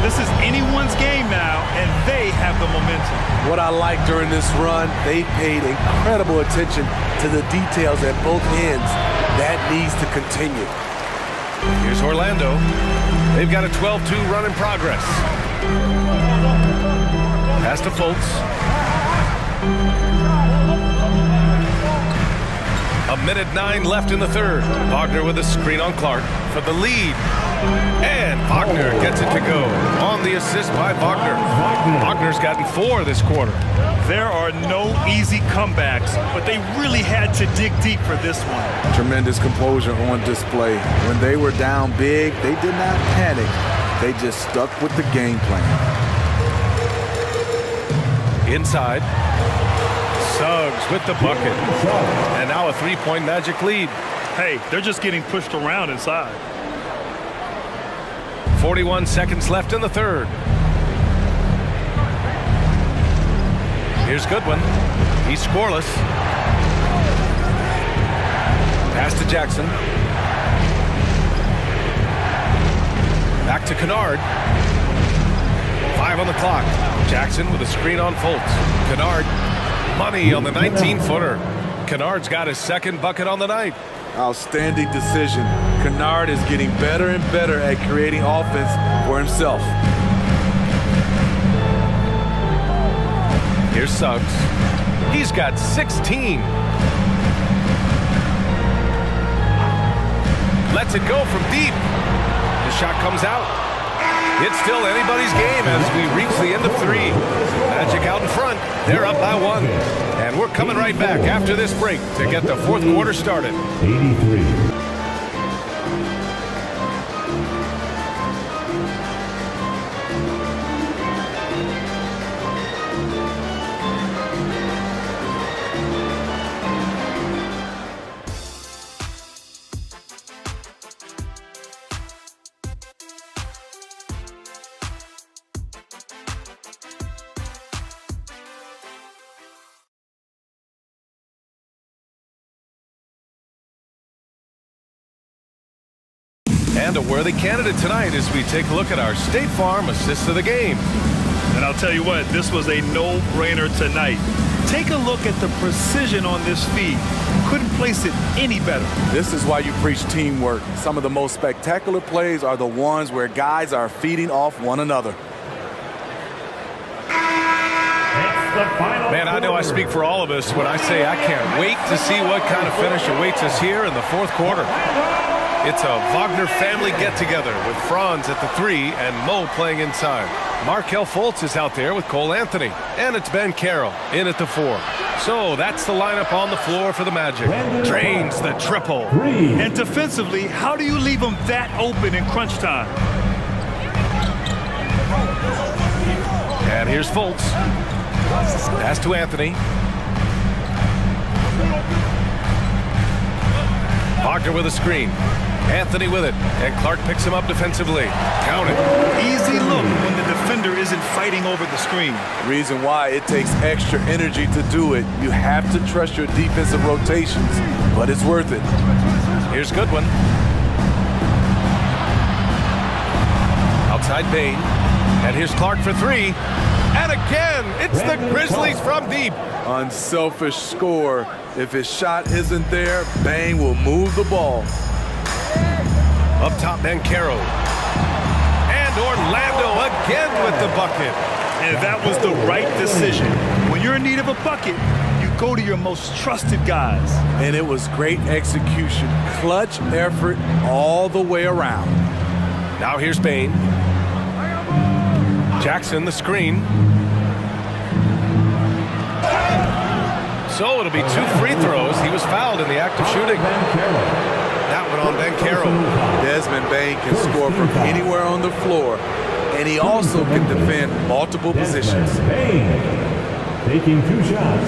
This is anyone's game now, and they have the momentum. What I like during this run, they paid incredible attention to the details at both ends. That needs to continue. Here's Orlando. They've got a 12-2 run in progress. Pass to Fultz. A minute nine left in the third. Wagner with a screen on Clark for the lead. And Wagner gets it to go. On the assist by Wagner. Wagner's gotten four this quarter. There are no easy comebacks, but they really had to dig deep for this one. Tremendous composure on display. When they were down big, they did not panic. They just stuck with the game plan. Inside. Suggs with the bucket. And now a three-point magic lead. Hey, they're just getting pushed around inside. 41 seconds left in the third. Here's Goodwin. He's scoreless. Pass to Jackson. Back to Kennard. Five on the clock. Jackson with a screen on Fultz. Kennard, money on the 19-footer. Kennard's got his second bucket on the night. Outstanding decision. Kennard is getting better and better at creating offense for himself. Here's Suggs. He's got 16. Lets it go from deep. The shot comes out. It's still anybody's game as we reach the end of three. Magic out in front. They're up by one. And we're coming right back after this break to get the fourth quarter started. 83. And a worthy candidate tonight as we take a look at our State Farm assist of the game. And I'll tell you what, this was a no-brainer tonight. Take a look at the precision on this feed. Couldn't place it any better. This is why you preach teamwork. Some of the most spectacular plays are the ones where guys are feeding off one another. Man, I know I speak for all of us when I say I can't wait to see what kind of finish awaits us here in the fourth quarter. It's a Wagner family get-together with Franz at the three and Mo playing inside. Markelle Fultz is out there with Cole Anthony. And it's Banchero in at the four. So that's the lineup on the floor for the Magic. Drains the triple. And defensively, how do you leave them that open in crunch time? And here's Fultz. Pass to Anthony. Wagner with a screen. Anthony with it, and Clark picks him up defensively. Count it. Easy look when the defender isn't fighting over the screen. Reason why it takes extra energy to do it. You have to trust your defensive rotations, but it's worth it. Here's Goodwin. Outside Bane. And here's Clark for three. And again, it's the Grizzlies from deep. Unselfish score. If his shot isn't there, Bane will move the ball. Up top, Banchero. And Orlando again with the bucket. And that was the right decision. When you're in need of a bucket, you go to your most trusted guys. And it was great execution. Clutch effort all the way around. Now here's Bane. Jackson, the screen. So it'll be two free throws. He was fouled in the act of shooting. That movement on Banchero. Desmond Bane can score from anywhere on the floor, and he also can defend multiple positions. Bane taking two shots.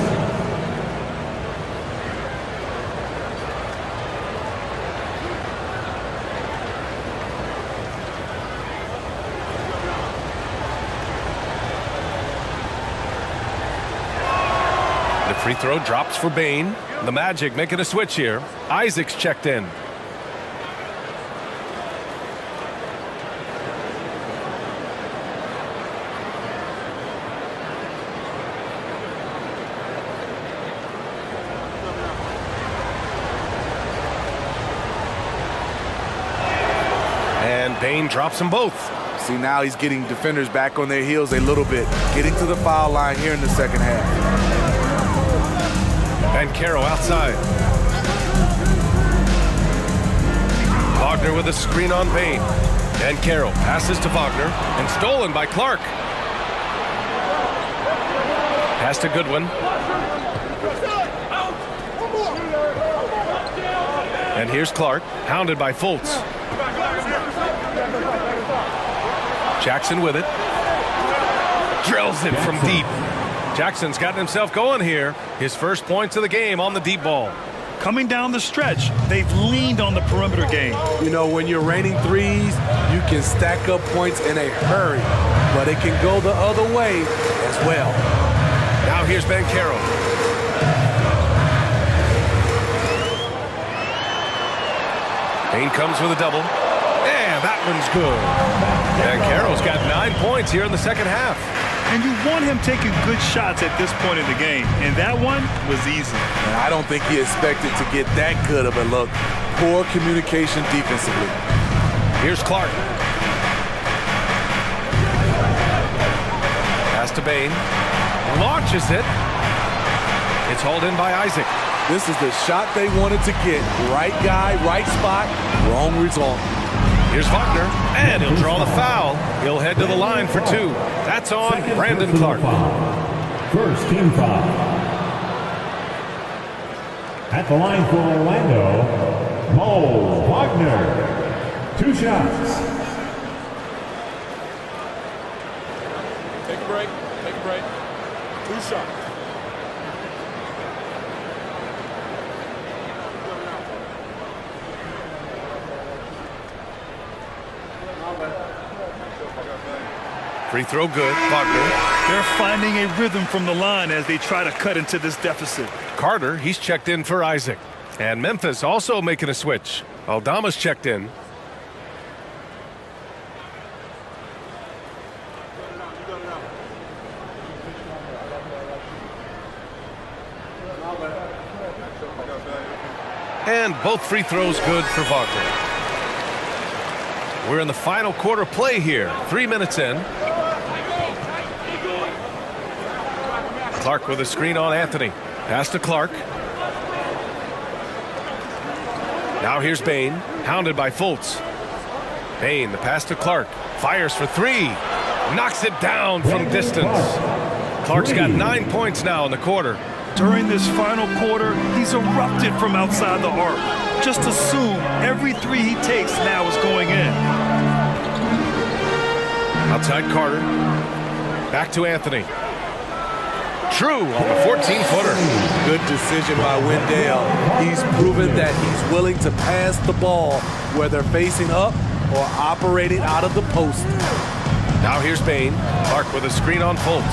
The free throw drops for Bane. The Magic making a switch here. Isaac's checked in. And Bane drops them both. See, now he's getting defenders back on their heels a little bit, getting to the foul line here in the second half. Banchero outside. Wagner with a screen on Bane. Carroll passes to Wagner and stolen by Clark. Pass to Goodwin. And here's Clark, hounded by Fultz. Jackson with it. Drills it from deep. Jackson's gotten himself going here. His first points of the game on the deep ball. Coming down the stretch, they've leaned on the perimeter game. You know, when you're raining threes, you can stack up points in a hurry, but it can go the other way as well. Now here's Ben Carroll. Bane comes with a double. And that one's good. Banchero's got nine points here in the second half. And you want him taking good shots at this point in the game. And that one was easy. And I don't think he expected to get that good of a look. Poor communication defensively. Here's Clark. Pass to Bane. Launches it. It's hauled in by Isaac. This is the shot they wanted to get. Right guy, right spot, wrong result. Here's Wagner, and he'll draw the foul. He'll head to the line for two. That's on Brandon personal Clark. First team foul. At the line for Orlando, Mo Wagner. Two shots. Take a break. Take a break. Two shots. Free throw good. Wagner. They're finding a rhythm from the line as they try to cut into this deficit. Carter, he's checked in for Isaac. And Memphis also making a switch. Aldama's checked in. And both free throws good for Wagner. We're in the final quarter play here. Three minutes in. Clark with a screen on Anthony. Pass to Clark. Now here's Bane, hounded by Fultz. Bane, the pass to Clark. Fires for three. Knocks it down from distance. Clark's got nine points now in the quarter. During this final quarter, he's erupted from outside the arc. Just assume every three he takes now is going in. Outside Carter. Back to Anthony. True on the 14-footer. Good decision by Wendell. He's proven that he's willing to pass the ball, whether facing up or operating out of the post. Now here's Bane. Clark with a screen on Fultz.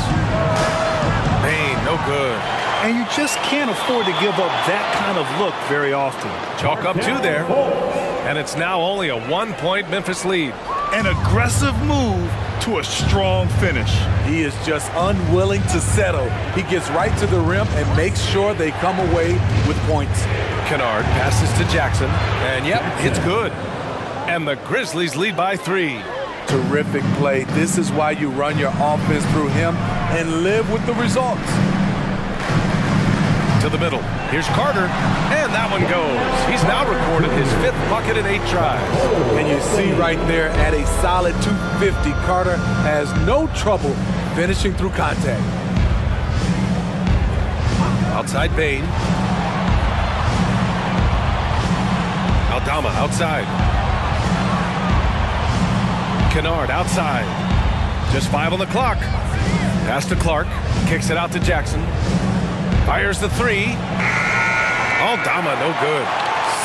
Bane, no good. And you just can't afford to give up that kind of look very often. Chalk up two there. And it's now only a one-point Memphis lead. An aggressive move to a strong finish. He is just unwilling to settle. He gets right to the rim and makes sure they come away with points. Kennard passes to Jackson. And yep, it's good. And the Grizzlies lead by three. Terrific play. This is why you run your offense through him and live with the results. The middle. Here's Carter. And that one goes. He's now recorded his fifth bucket in eight tries. And you see right there at a solid 250, Carter has no trouble finishing through contact. Outside Bane. Aldama outside. Kennard outside. Just five on the clock. Pass to Clark. Kicks it out to Jackson. Fires the three. Oh, Aldama, no good.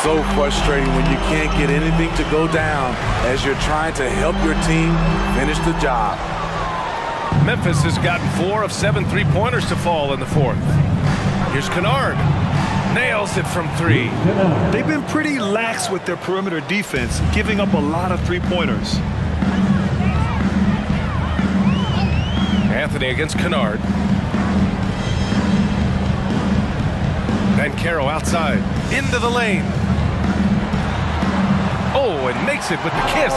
So frustrating when you can't get anything to go down as you're trying to help your team finish the job. Memphis has gotten four of seven three-pointers to fall in the fourth. Here's Kennard. Nails it from three. They've been pretty lax with their perimeter defense, giving up a lot of three-pointers. Anthony against Kennard. Banchero outside. Into the lane. Oh, and makes it with the kiss.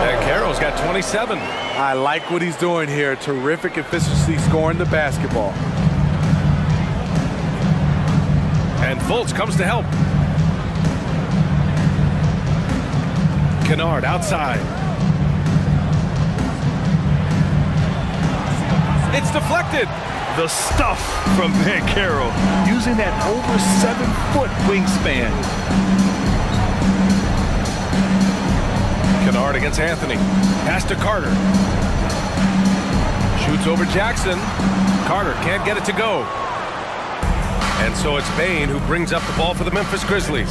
Banchero's got 27. I like what he's doing here. Terrific efficiency scoring the basketball. And Fultz comes to help. Kennard outside. It's deflected. The stuff from Banchero, using that over seven-foot wingspan. Kennard against Anthony. Pass to Carter. Shoots over Jackson. Carter can't get it to go. And so it's Bane who brings up the ball for the Memphis Grizzlies.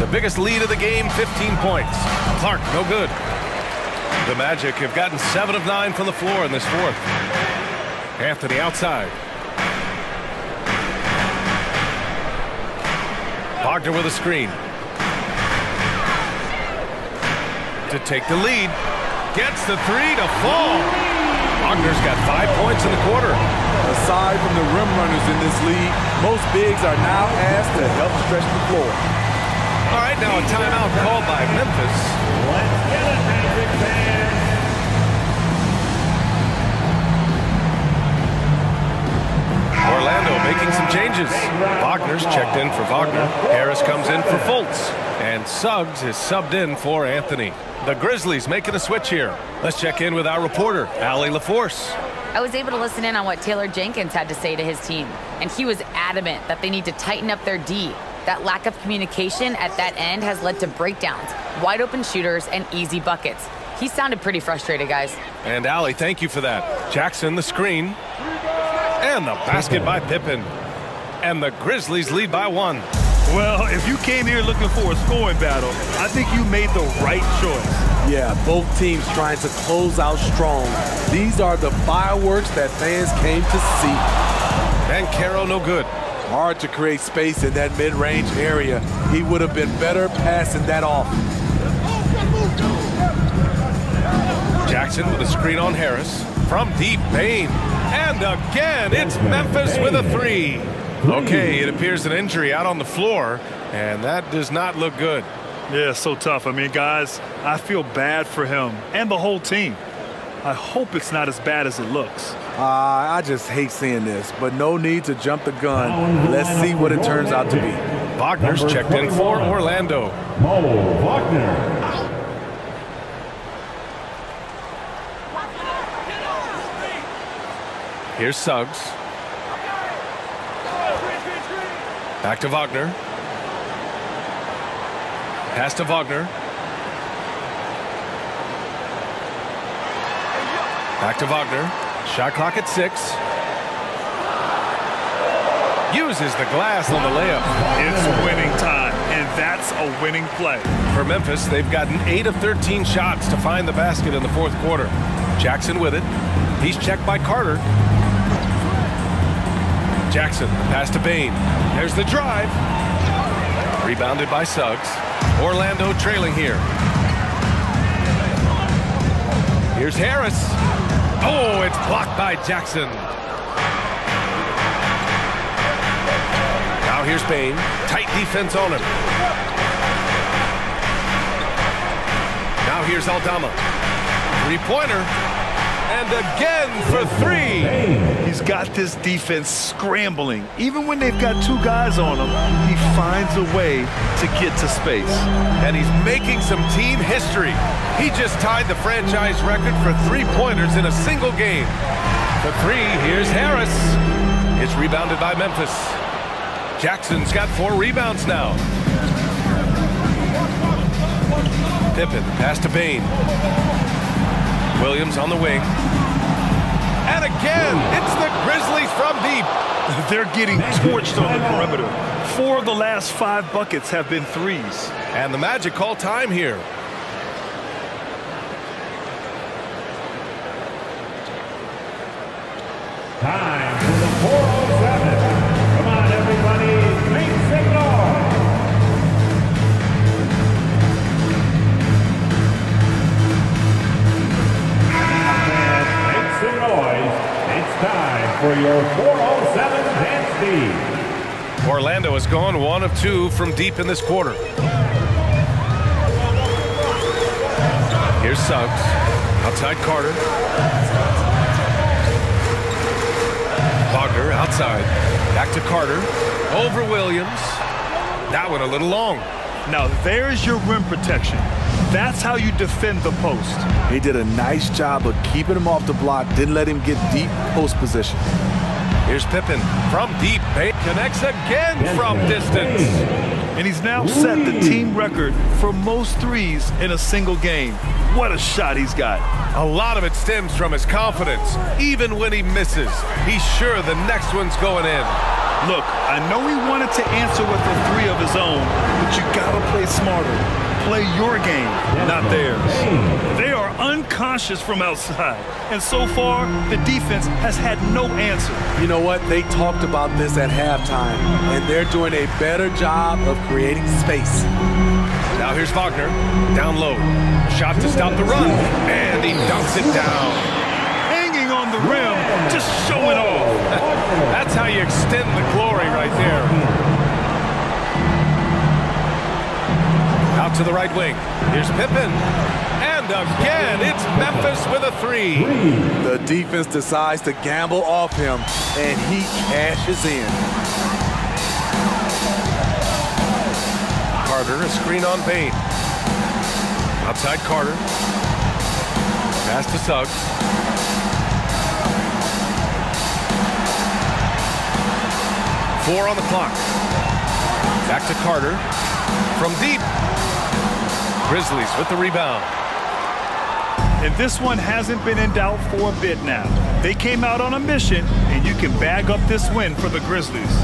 The biggest lead of the game, 15 points. Clark, no good. The Magic have gotten seven of nine from the floor in this fourth. Anthony outside. Wagner with a screen. To take the lead. Gets the three to fall. Wagner's got five points in the quarter. Aside from the rim runners in this league, most bigs are now asked to help stretch the floor. All right, now a timeout called by Memphis. Let's get it, Magic fans. Orlando making some changes. Wagner's checked in for Wagner. Harris comes in for Fultz. And Suggs is subbed in for Anthony. The Grizzlies making a switch here. Let's check in with our reporter, Allie LaForce. I was able to listen in on what Taylor Jenkins had to say to his team, and he was adamant that they need to tighten up their D. That lack of communication at that end has led to breakdowns, wide open shooters, and easy buckets. He sounded pretty frustrated, guys. And Allie, thank you for that. Jackson, the screen. And the basket by Pippen. And the Grizzlies lead by one. Well, if you came here looking for a scoring battle, I think you made the right choice. Yeah, both teams trying to close out strong. These are the fireworks that fans came to see. Banchero no good. Hard to create space in that mid-range area. He would have been better passing that off. Jackson with a screen on Harris. From deep, Bane. And again, it's Memphis with a three. Okay, it appears an injury out on the floor, and that does not look good. Yeah, so tough. I mean, guys, I feel bad for him and the whole team. I hope it's not as bad as it looks. Uh, I just hate seeing this, but no need to jump the gun. Let's see what it turns out to be. Wagner's checked in for Orlando. Mo Wagner. Here's Suggs. Back to Wagner. Pass to Wagner. Back to Wagner. Shot clock at six. Uses the glass on the layup. It's winning time, and that's a winning play. For Memphis, they've gotten 8 of 13 shots to find the basket in the fourth quarter. Jackson with it. He's checked by Carter. Jackson, pass to Bane. There's the drive. Rebounded by Suggs. Orlando trailing here. Here's Harris. Oh, it's blocked by Jackson. Now here's Bane. Tight defense on him. Now here's Aldama. Three-pointer. And again for three. He's got this defense scrambling. Even when they've got two guys on him, he finds a way to get to space. And he's making some team history. He just tied the franchise record for three-pointers in a single game. The three, here's Harris. It's rebounded by Memphis. Jackson's got four rebounds now. Pippen, pass to Bane. Williams on the wing. And again, it's the Grizzlies from deep. They're getting torched on the perimeter. Four of the last five buckets have been threes. And the Magic call time here. Orlando has gone one of two from deep in this quarter. Here's Suggs. Outside Carter. Wagner outside. Back to Carter. Over Williams. That one a little long. Now there's your rim protection. That's how you defend the post. He did a nice job of keeping him off the block, didn't let him get deep post position. Here's Pippen from deep. Bane connects again from distance. And he's now set the team record for most threes in a single game. What a shot he's got. A lot of it stems from his confidence. Even when he misses, he's sure the next one's going in. Look, I know he wanted to answer with a three of his own, but you gotta play smarter. Play your game, not theirs. They are unconscious from outside, and so far, the defense has had no answer. You know what? They talked about this at halftime, and they're doing a better job of creating space. Now here's Wagner, down low. Shot to stop the run, and he dunks it down. Hanging on the rim, just showing off. That's how you extend the glory right there. Out to the right wing. Here's Pippen. And again, it's Memphis with a three. The defense decides to gamble off him, and he cashes in. Carter, a screen on Bane. Outside Carter. Pass to Suggs. Four on the clock. Back to Carter. From deep. Grizzlies with the rebound. And this one hasn't been in doubt for a bit now. They came out on a mission, and you can bag up this win for the Grizzlies.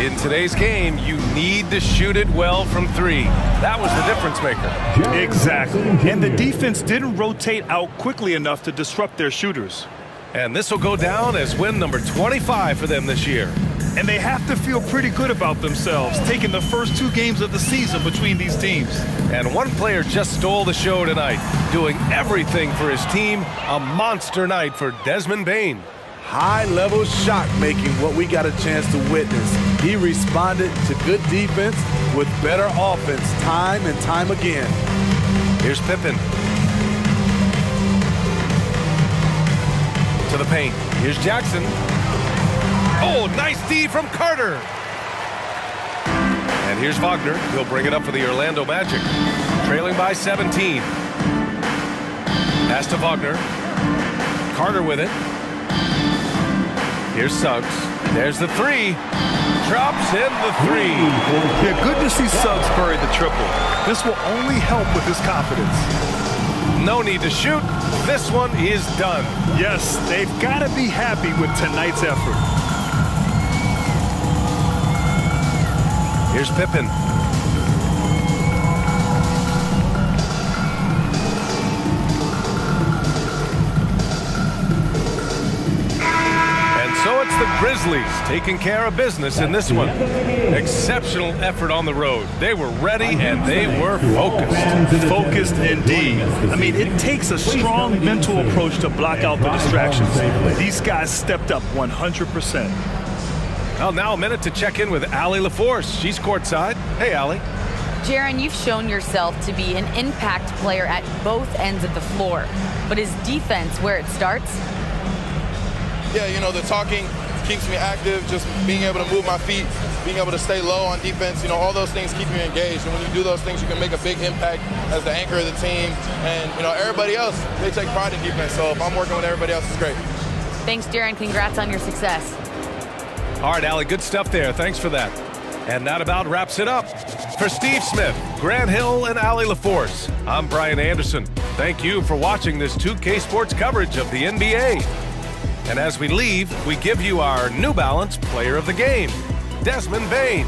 In today's game, you need to shoot it well from three. That was the difference maker. Exactly. And the defense didn't rotate out quickly enough to disrupt their shooters. And this will go down as win number 25 for them this year. And they have to feel pretty good about themselves, taking the first two games of the season between these teams. And one player just stole the show tonight, doing everything for his team. A monster night for Desmond Bane. High-level shot making, what we got a chance to witness. He responded to good defense with better offense time and time again. Here's Pippen. To the paint. Here's Jackson. Oh, nice D from Carter. And here's Wagner. He'll bring it up for the Orlando Magic. Trailing by 17. Pass to Wagner. Carter with it. Here's Suggs. There's the three. Drops in the three. Yeah, good to see Suggs bury the triple. This will only help with his confidence. No need to shoot. This one is done. Yes, they've got to be happy with tonight's effort. Here's Pippen. And so it's the Grizzlies taking care of business in this one. Exceptional effort on the road. They were ready and they were focused. Focused indeed. I mean, it takes a strong mental approach to block out the distractions. These guys stepped up 100%. Well, now a minute to check in with Allie LaForce. She's courtside. Hey, Allie. Jaren, you've shown yourself to be an impact player at both ends of the floor. But is defense where it starts? Yeah, you know, the talking keeps me active, just being able to move my feet, being able to stay low on defense, you know, all those things keep you engaged. And when you do those things, you can make a big impact as the anchor of the team. And, you know, everybody else, they take pride in defense. So if I'm working with everybody else, it's great. Thanks, Jaren. Congrats on your success. All right, Allie, good stuff there. Thanks for that. And that about wraps it up. For Steve Smith, Grant Hill and Allie LaForce, I'm Brian Anderson. Thank you for watching this 2K Sports coverage of the NBA. And as we leave, we give you our New Balance Player of the Game, Desmond Bane.